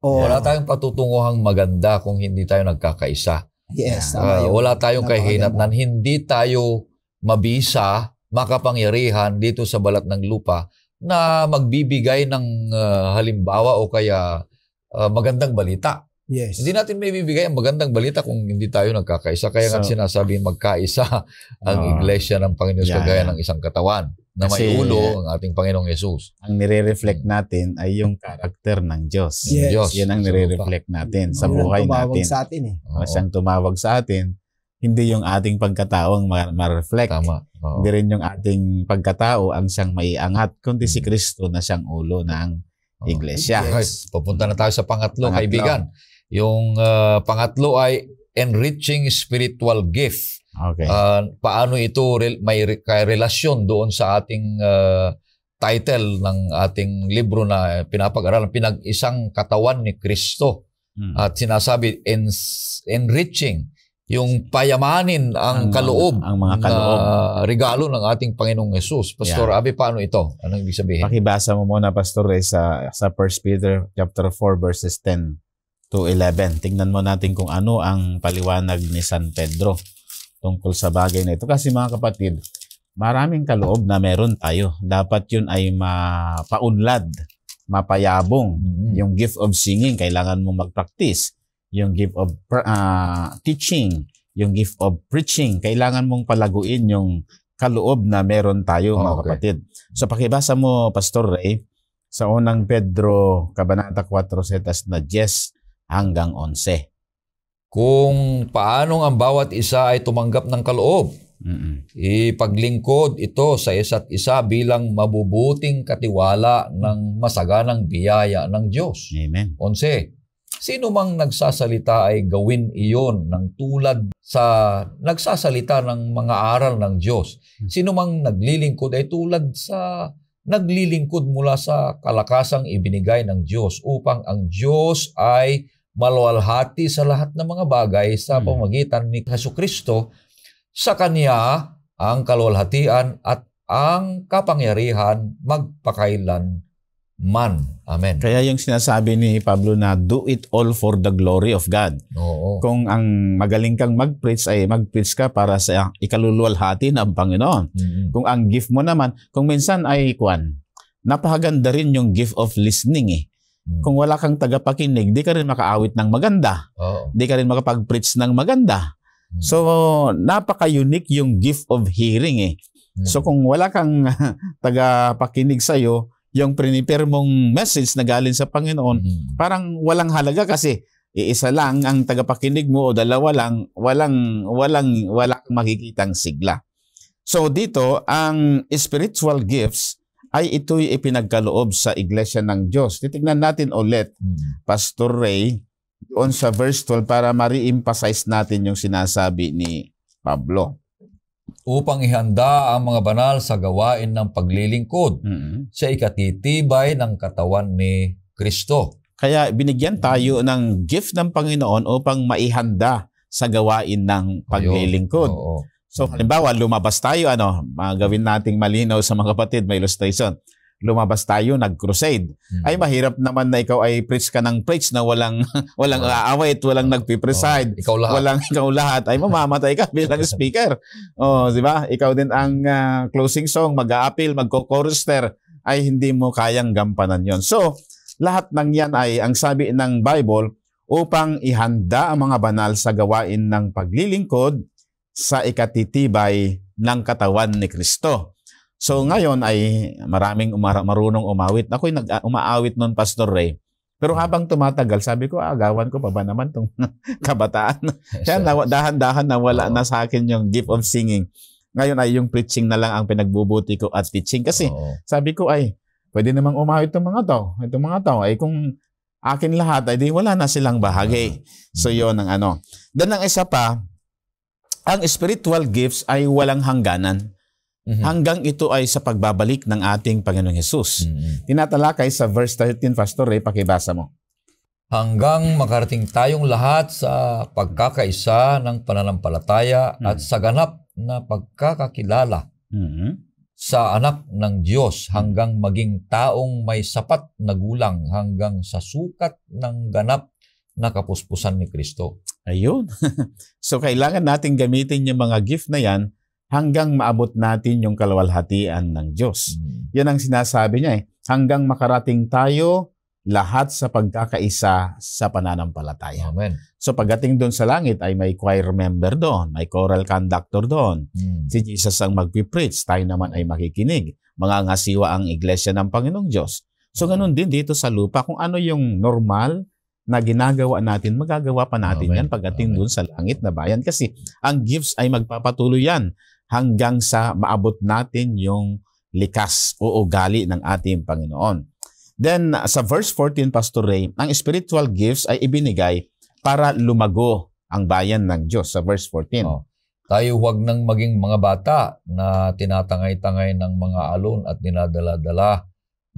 Oh, Wala tayong patutunguhang maganda kung hindi tayo nagkakaisa. yes, tama yun. wala tayong kahinatnan. Hindi tayo mabisa, makapangyarihan dito sa balat ng lupa na magbibigay ng ah, halimbawa o kaya ah, magandang balita. Yes. Hindi natin may bibigay ang magandang balita kung hindi tayo nagkakaisa. Kaya nga So- sinasabi magkaisa ang Oo. iglesia ng Panginoon Yeah, kagaya yeah. ng isang katawan na may Kasi- ulo ang ating Panginoong Yesus. Ang nire-reflect natin ay yung karakter ng Diyos. Yes. Diyos. Yan ang nire-reflect natin sa buhay natin. sa atin eh. Oo, Siyang tumawag sa atin, hindi yung ating pagkatao ang ma- ma-reflect. Tama. Oo. Hindi rin yung ating pagkatao ang siyang maiangat, kundi si Mm. Kristo na siyang ulo ng iglesia. Yes. Right. Papunta na tayo sa pangatlo, Pangatlo. kaibigan. Yung ah, pangatlo ay enriching spiritual gift. Okay. Ah, paano ito rel- may re- relasyon doon sa ating ah, title ng ating libro na pinapag-aralan, pinag-isang katawan ni Kristo. Mm. At sinasabi, ens- enriching, yung payamanin ang, Ang- kaloob ang mga kaloob. na regalo ng ating Panginoong Yesus. Pastor Abi, paano ito? Anong ibig sabihin? Pakibasa mo muna, Pastor sa, sa 1 Peter chapter 4 verses 10 to 11. Tingnan mo natin kung ano ang paliwanag ni San Pedro tungkol sa bagay na ito. Kasi mga kapatid, maraming kaloob na meron tayo. Dapat yun ay mapaunlad, mapayabong. Mhm. Yung gift of singing, kailangan mo mag-practice. Yung gift of ah, teaching, yung gift of preaching, kailangan mong palaguin yung kaloob na meron tayo, Oh, mga okay. kapatid. So pakibasa mo, Pastor Ray, sa unang Pedro, Kabanata 4, setas na 10 hanggang 11. Kung paanong ang bawat isa ay tumanggap ng kaloob, Mm-mm. ipaglingkod ito sa isa't isa bilang mabubuting katiwala ng masaganang biyaya ng Diyos. Amen. 11. Sino mang nagsasalita ay gawin iyon ng tulad sa nagsasalita ng mga aral ng Diyos. Sino mang naglilingkod ay tulad sa naglilingkod mula sa kalakasang ibinigay ng Diyos upang ang Diyos ay maluwalhati sa lahat ng mga bagay sa Hmm. pamagitan ni Heso Kristo. Sa Kanya ang kaluwalhatian at ang kapangyarihan magpakailan man. Amen. Kaya yung sinasabi ni Pablo na do it all for the glory of God. Oo. Kung ang magaling kang mag-preach ay mag-preach ka para sa ikaluluwalhati ng Panginoon. Mm-mm. Kung ang gift mo naman, kung minsan ay kwan, napakaganda rin yung gift of listening eh. Mm. Kung wala kang tagapakinig, di ka rin makaawit ng maganda. Oo. Di ka rin makapag-preach ng maganda. Mm. So, napaka-unique yung gift of hearing eh. Mm. So, kung wala kang tagapakinig sa'yo, yung prepare mong message na galing sa Panginoon, Mm. parang walang halaga kasi iisa lang ang tagapakinig mo o dalawa lang, walang, walang, walang makikitang sigla. So dito, ang spiritual gifts ay ito'y ipinagkaloob sa iglesia ng Diyos. Titignan natin ulit, Mm. Pastor Ray, doon sa verse 12 para ma-re-emphasize natin yung sinasabi ni Pablo. upang ihanda ang mga banal sa gawain ng paglilingkod Mm. sa ikatitibay ng katawan ni Kristo. Kaya binigyan tayo ng gift ng Panginoon upang maihanda sa gawain ng paglilingkod. Oo. So halimbawa, lumabas tayo, ano, gawin nating malinaw sa mga kapatid, may illustration. Lumabas tayo, nag-crusade. Mm. Ay mahirap naman na ikaw ay preach ka ng preach na walang walang Oo. aawit, walang nagpipreside, Oo. Ikaw lahat. walang ikaw lahat, ay mamamatay ka bilang speaker. Oh, di ba? Ikaw din ang ah, closing song, mag-a-appeal, magko-chorister, ay hindi mo kayang gampanan yon. So, lahat ng yan ay ang sabi ng Bible upang ihanda ang mga banal sa gawain ng paglilingkod sa ikatitibay ng katawan ni Kristo. So ngayon ay maraming marunong umawit. Ako'y nag ah, umaawit noon Pastor Ray. Pero habang tumatagal, sabi ko, agawan ko pa ba naman tong kabataan? Kaya na, dahan-dahan nawala Oo. na sa akin yung gift of singing. Ngayon ay yung preaching na lang ang pinagbubuti ko at teaching. Kasi sabi ko ay, pwede namang umawit itong mga to. Itong mga to. Ay kung akin lahat, ay di wala na silang bahagi. So yon ang ano. Dan ang isa pa, ang spiritual gifts ay walang hangganan Mhm. hanggang ito ay sa pagbabalik ng ating Panginoong Hesus. Mhm. Tinatalakay sa verse 13, Pastor Ray, pakibasa mo. Hanggang makarating tayong lahat sa pagkakaisa ng pananampalataya Hmm. at sa ganap na pagkakakilala Mhm. sa anak ng Diyos hanggang maging taong may sapat na gulang hanggang sa sukat ng ganap na kapuspusan ni Kristo. Ayun. so kailangan natin gamitin yung mga gift na yan hanggang maabot natin yung kalawalhatian ng Diyos. Mm. Yan ang sinasabi niya eh. Hanggang makarating tayo lahat sa pagkakaisa sa pananampalataya. Amen. So pagdating doon sa langit ay may choir member doon, may choral conductor doon. Mm. Si Jesus ang magpipreach, tayo naman ay makikinig. Mga ngasiwa ang iglesia ng Panginoong Diyos. So ganun din dito sa lupa, kung ano yung normal na ginagawa natin, magagawa pa natin Amen. yan pagdating Amen. doon sa langit na bayan. Kasi ang gifts ay magpapatuloy yan hanggang sa maabot natin yung likas o ugali ng ating Panginoon. Then sa verse 14, Pastor Ray, ang spiritual gifts ay ibinigay para lumago ang bayan ng Diyos sa verse 14. Oh. Tayo huwag nang maging mga bata na tinatangay-tangay ng mga alon at dinadala-dala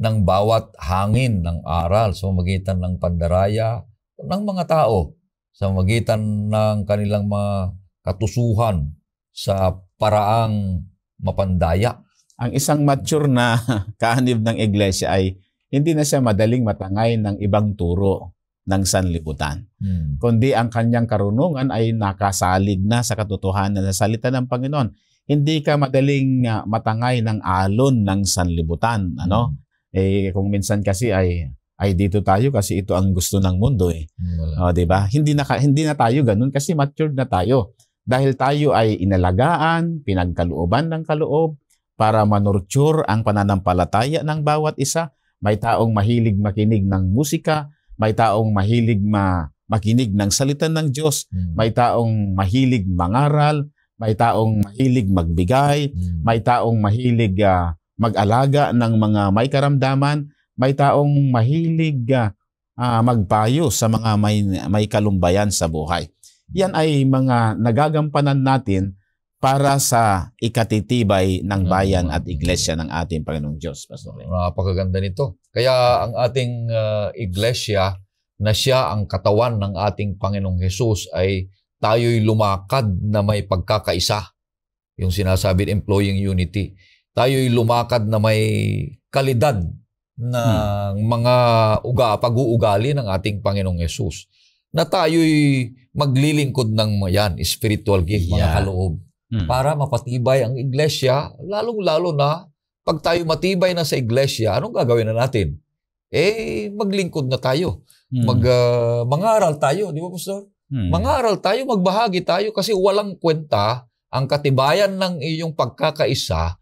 ng bawat hangin ng aral sa magitan ng pandaraya ng mga tao, sa magitan ng kanilang mga katusuhan sa paraang mapandaya. Ang isang mature na kaanib ng iglesia ay hindi na siya madaling matangay ng ibang turo ng sanlibutan. Hmm. Kundi ang kanyang karunungan ay nakasalig na sa katotohanan ng salita ng Panginoon. Hindi ka madaling uh, matangay ng alon ng sanlibutan. Ano? Hmm. Eh, kung minsan kasi ay ay dito tayo kasi ito ang gusto ng mundo eh. Hmm, wala. O, 'di ba? Hindi na hindi na tayo ganun kasi matured na tayo. Dahil tayo ay inalagaan, pinagkalooban ng kaloob para manurture ang pananampalataya ng bawat isa. May taong mahilig makinig ng musika, may taong mahilig ma makinig ng salita ng Diyos, Hmm. may taong mahilig mangaral, may taong mahilig magbigay, Hmm. may taong mahilig ah, mag-alaga ng mga may karamdaman, may taong mahilig ah, ah, magpayo sa mga may, may kalumbayan sa buhay. Yan ay mga nagagampanan natin para sa ikatitibay ng bayan at iglesia ng ating Panginoong Diyos. Pastor. Napakaganda nito. Kaya ang ating uh, iglesia na siya ang katawan ng ating Panginoong Hesus ay tayo'y lumakad na may pagkakaisa. Yung sinasabi employing unity. Tayo'y lumakad na may kalidad ng mga uga, pag-uugali ng ating Panginoong Hesus. Na tayo'y maglilingkod ng yan, spiritual gift, mga Yeah. kaloob Hmm. para mapatibay ang iglesia, lalong-lalo na pag tayo matibay na sa iglesia, anong gagawin na natin? Eh, maglingkod na tayo. Hmm. Mag, ah, mangaral tayo, di ba, Pastor? Hmm. Mangaral tayo, magbahagi tayo kasi walang kwenta ang katibayan ng iyong pagkakaisa,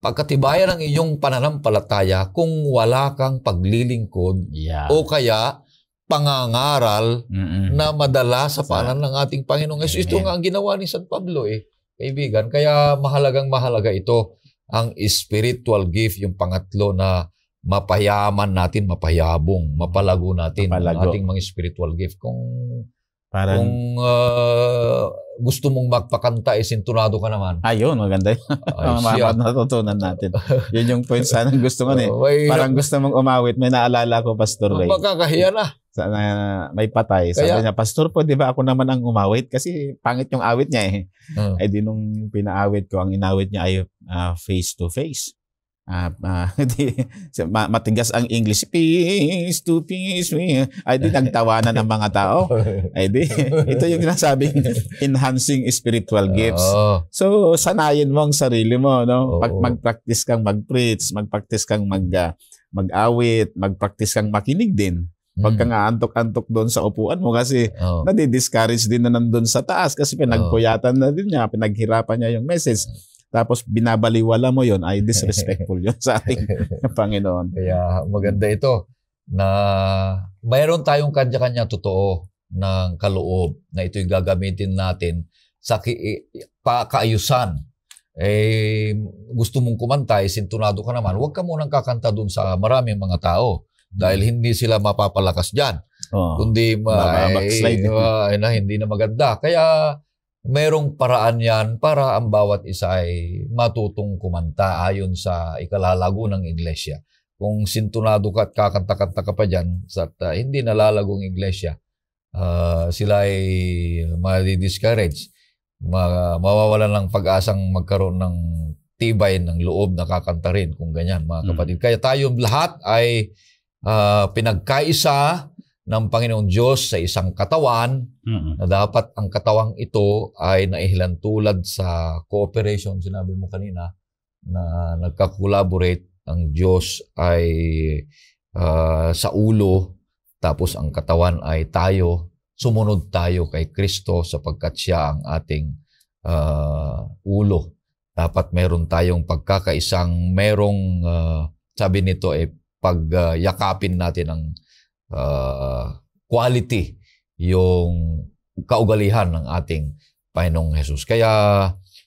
pagkatibayan ng iyong pananampalataya kung wala kang paglilingkod Yeah. o kaya pangangaral Mm-mm. na madala sa panan ng ating Panginoong Yesus. Ito nga ang ginawa ni San Pablo eh, kaibigan. Kaya mahalagang mahalaga ito, ang spiritual gift, yung pangatlo na mapayaman natin, mapayabong, mapalago natin Mapalago. ang ating mga spiritual gift. Kung Parang, kung ah, gusto mong magpakanta, eh, sintunado ka naman. ayun, maganda yun. Ay, Mga natutunan natin. Yun yung point sana gusto ko eh. Oh, may, Parang gusto mong umawit. May naalala ko, Pastor Ray. magkakahiya na. Sana may patay. Sabi Kaya- niya, Pastor po, di ba ako naman ang umawit? Kasi pangit yung awit niya eh. Uh, Ay di nung pinaawit ko, ang inawit niya ay ah, face to face. Ah, ah, di, ma- matigas ang English. Peace to peace. Ay di nagtawanan ng mga tao. Ay di, ito yung sinasabing enhancing spiritual gifts. So, sanayin mo ang sarili mo, no? Pag mag-practice kang mag-preach, mag-practice kang mag, ah, mag-awit, mag-practice kang makinig din. Huwag Mm. kang aantok-antok doon sa upuan mo kasi Oo. nadi-discourage din na nandun sa taas kasi pinagpuyatan na din niya, pinaghirapan niya yung message. Tapos binabaliwala mo yon ay disrespectful yun sa ating Panginoon. Kaya maganda ito na mayroon tayong kanya-kanya totoo ng kaloob na ito'y gagamitin natin sa ki- pakaayusan. Eh, gusto mong kumanta, eh, sintunado ka naman, huwag ka munang kakanta dun sa maraming mga tao dahil hindi sila mapapalakas dyan. Oh. Kundi ma- ay, ay, na, hindi na maganda. Kaya merong paraan yan para ang bawat isa ay matutong kumanta ayon sa ikalalago ng iglesia. Kung sintunado ka at kakanta-kanta ka pa dyan sa uh, hindi nalalagong iglesia, ah, sila ay madi-discourage. Ma- mawawalan ng pag-asang magkaroon ng tibay ng loob na kakanta rin kung ganyan mga Mm. kapatid. Kaya tayo lahat ay ah, pinagkaisa ng Panginoong Diyos sa isang katawan Mm-mm. na dapat ang katawang ito ay naihilan tulad sa cooperation, sinabi mo kanina, na nagka-collaborate ang Diyos ay ah, sa ulo, tapos ang katawan ay tayo, sumunod tayo kay Kristo sapagkat siya ang ating ah, ulo. Dapat meron tayong pagkakaisang, merong, ah, sabi nito, eh, pagyakapin natin ang ah, quality yung kaugalihan ng ating Panginoong Jesus. Kaya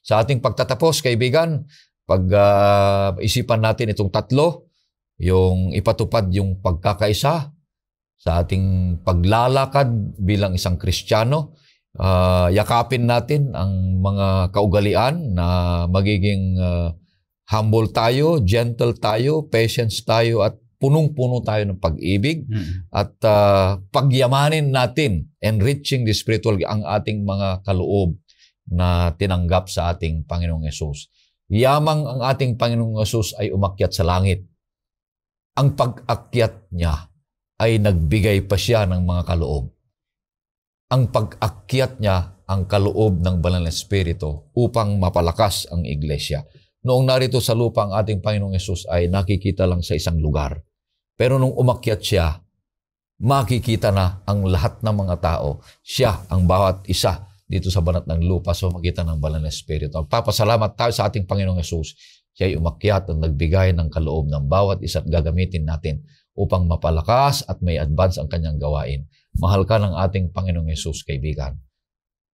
sa ating pagtatapos, kaibigan, pag ah, natin itong tatlo, yung ipatupad yung pagkakaisa sa ating paglalakad bilang isang Kristiyano, uh, yakapin natin ang mga kaugalian na magiging uh, humble tayo, gentle tayo, patience tayo at punong-puno tayo ng pag-ibig mm-hmm. at uh, pagyamanin natin, enriching the spiritual ang ating mga kaloob na tinanggap sa ating Panginoong Yesus. Yamang ang ating Panginoong Yesus ay umakyat sa langit. Ang pag-akyat niya ay nagbigay pa siya ng mga kaloob. Ang pag-akyat niya ang kaloob ng Banal na Espiritu upang mapalakas ang iglesia. Noong narito sa lupa ang ating Panginoong Yesus ay nakikita lang sa isang lugar pero nung umakyat siya, makikita na ang lahat ng mga tao. Siya ang bawat isa dito sa banat ng lupa sa magitan ng banal na Espiritu. Magpapasalamat tayo sa ating Panginoong Yesus. Siya ay umakyat at nagbigay ng kaloob ng bawat isa at gagamitin natin upang mapalakas at may advance ang kanyang gawain. Mahal ka ng ating Panginoong Yesus, kaibigan.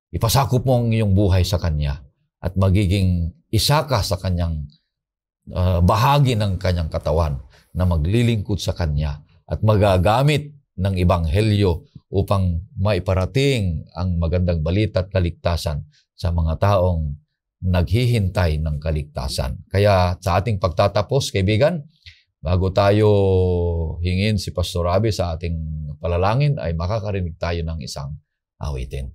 Ipasakop mo ang iyong buhay sa Kanya at magiging isa ka sa Kanyang uh, bahagi ng Kanyang katawan na maglilingkod sa Kanya at magagamit ng Ibanghelyo upang maiparating ang magandang balita at kaligtasan sa mga taong naghihintay ng kaligtasan. Kaya sa ating pagtatapos, kaibigan, bago tayo hingin si Pastor Abi sa ating palalangin, ay makakarinig tayo ng isang awitin.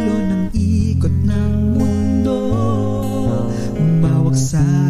Tanong mo ay anong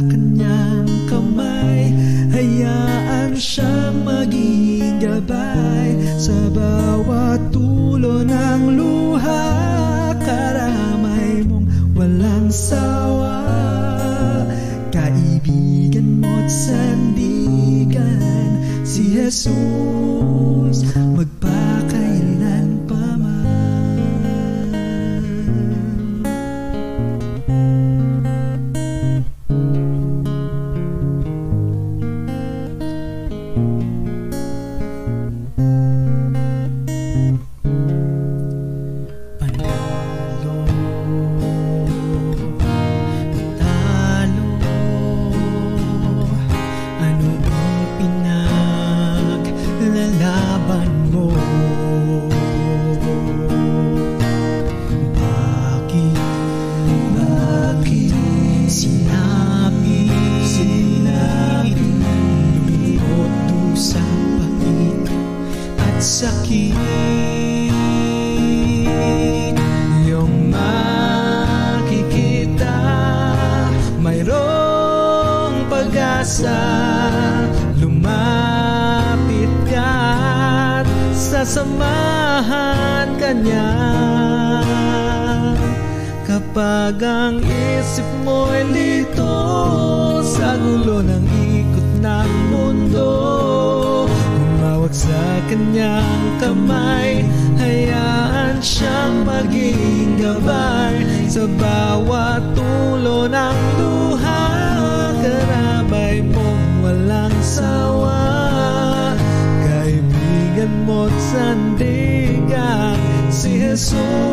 dapat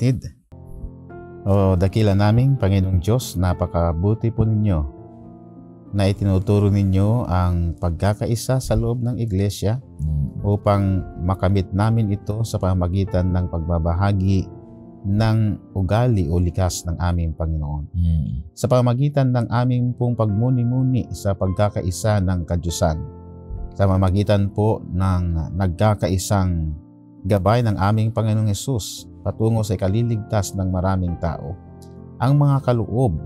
kapatid. O dakila naming Panginoong Diyos, napakabuti po ninyo na itinuturo ninyo ang pagkakaisa sa loob ng iglesia upang makamit namin ito sa pamagitan ng pagbabahagi ng ugali o likas ng aming Panginoon. Mm. Sa pamagitan ng aming pong pagmuni-muni sa pagkakaisa ng kadyusan. Sa pamagitan po ng nagkakaisang gabay ng aming Panginoong Yesus patungo sa ikaliligtas ng maraming tao. Ang mga kaloob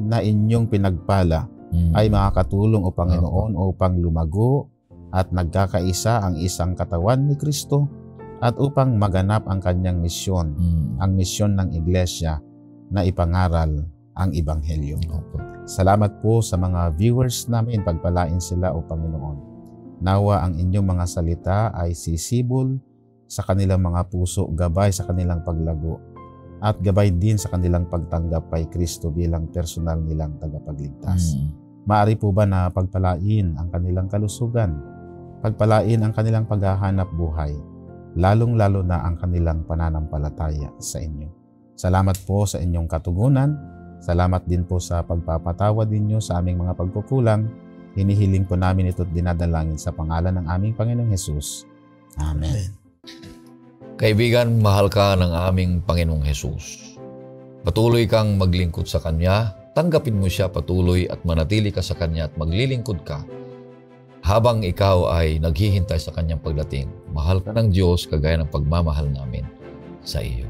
na inyong pinagpala Mm. ay makakatulong o Panginoon upang lumago at nagkakaisa ang isang katawan ni Kristo at upang maganap ang kanyang misyon, Mm. ang misyon ng iglesia na ipangaral ang Ebanghelyo. Opo. Salamat po sa mga viewers namin, pagpalain sila o Panginoon. Nawa ang inyong mga salita ay sisibol sa kanilang mga puso, gabay sa kanilang paglago, at gabay din sa kanilang pagtanggap kay Kristo bilang personal nilang tagapagligtas. Mm. Maari po ba na pagpalain ang kanilang kalusugan? Pagpalain ang kanilang paghahanap buhay, lalong-lalo na ang kanilang pananampalataya sa inyo. Salamat po sa inyong katugunan. Salamat din po sa pagpapatawad ninyo sa aming mga pagkukulang. Hinihiling po namin ito at dinadalangin sa pangalan ng aming Panginoong Hesus. Amen. Kaibigan, mahal ka ng aming Panginoong Hesus. Patuloy kang maglingkod sa Kanya, tanggapin mo siya patuloy at manatili ka sa Kanya at maglilingkod ka habang ikaw ay naghihintay sa Kanyang pagdating. Mahal ka ng Diyos kagaya ng pagmamahal namin sa iyo.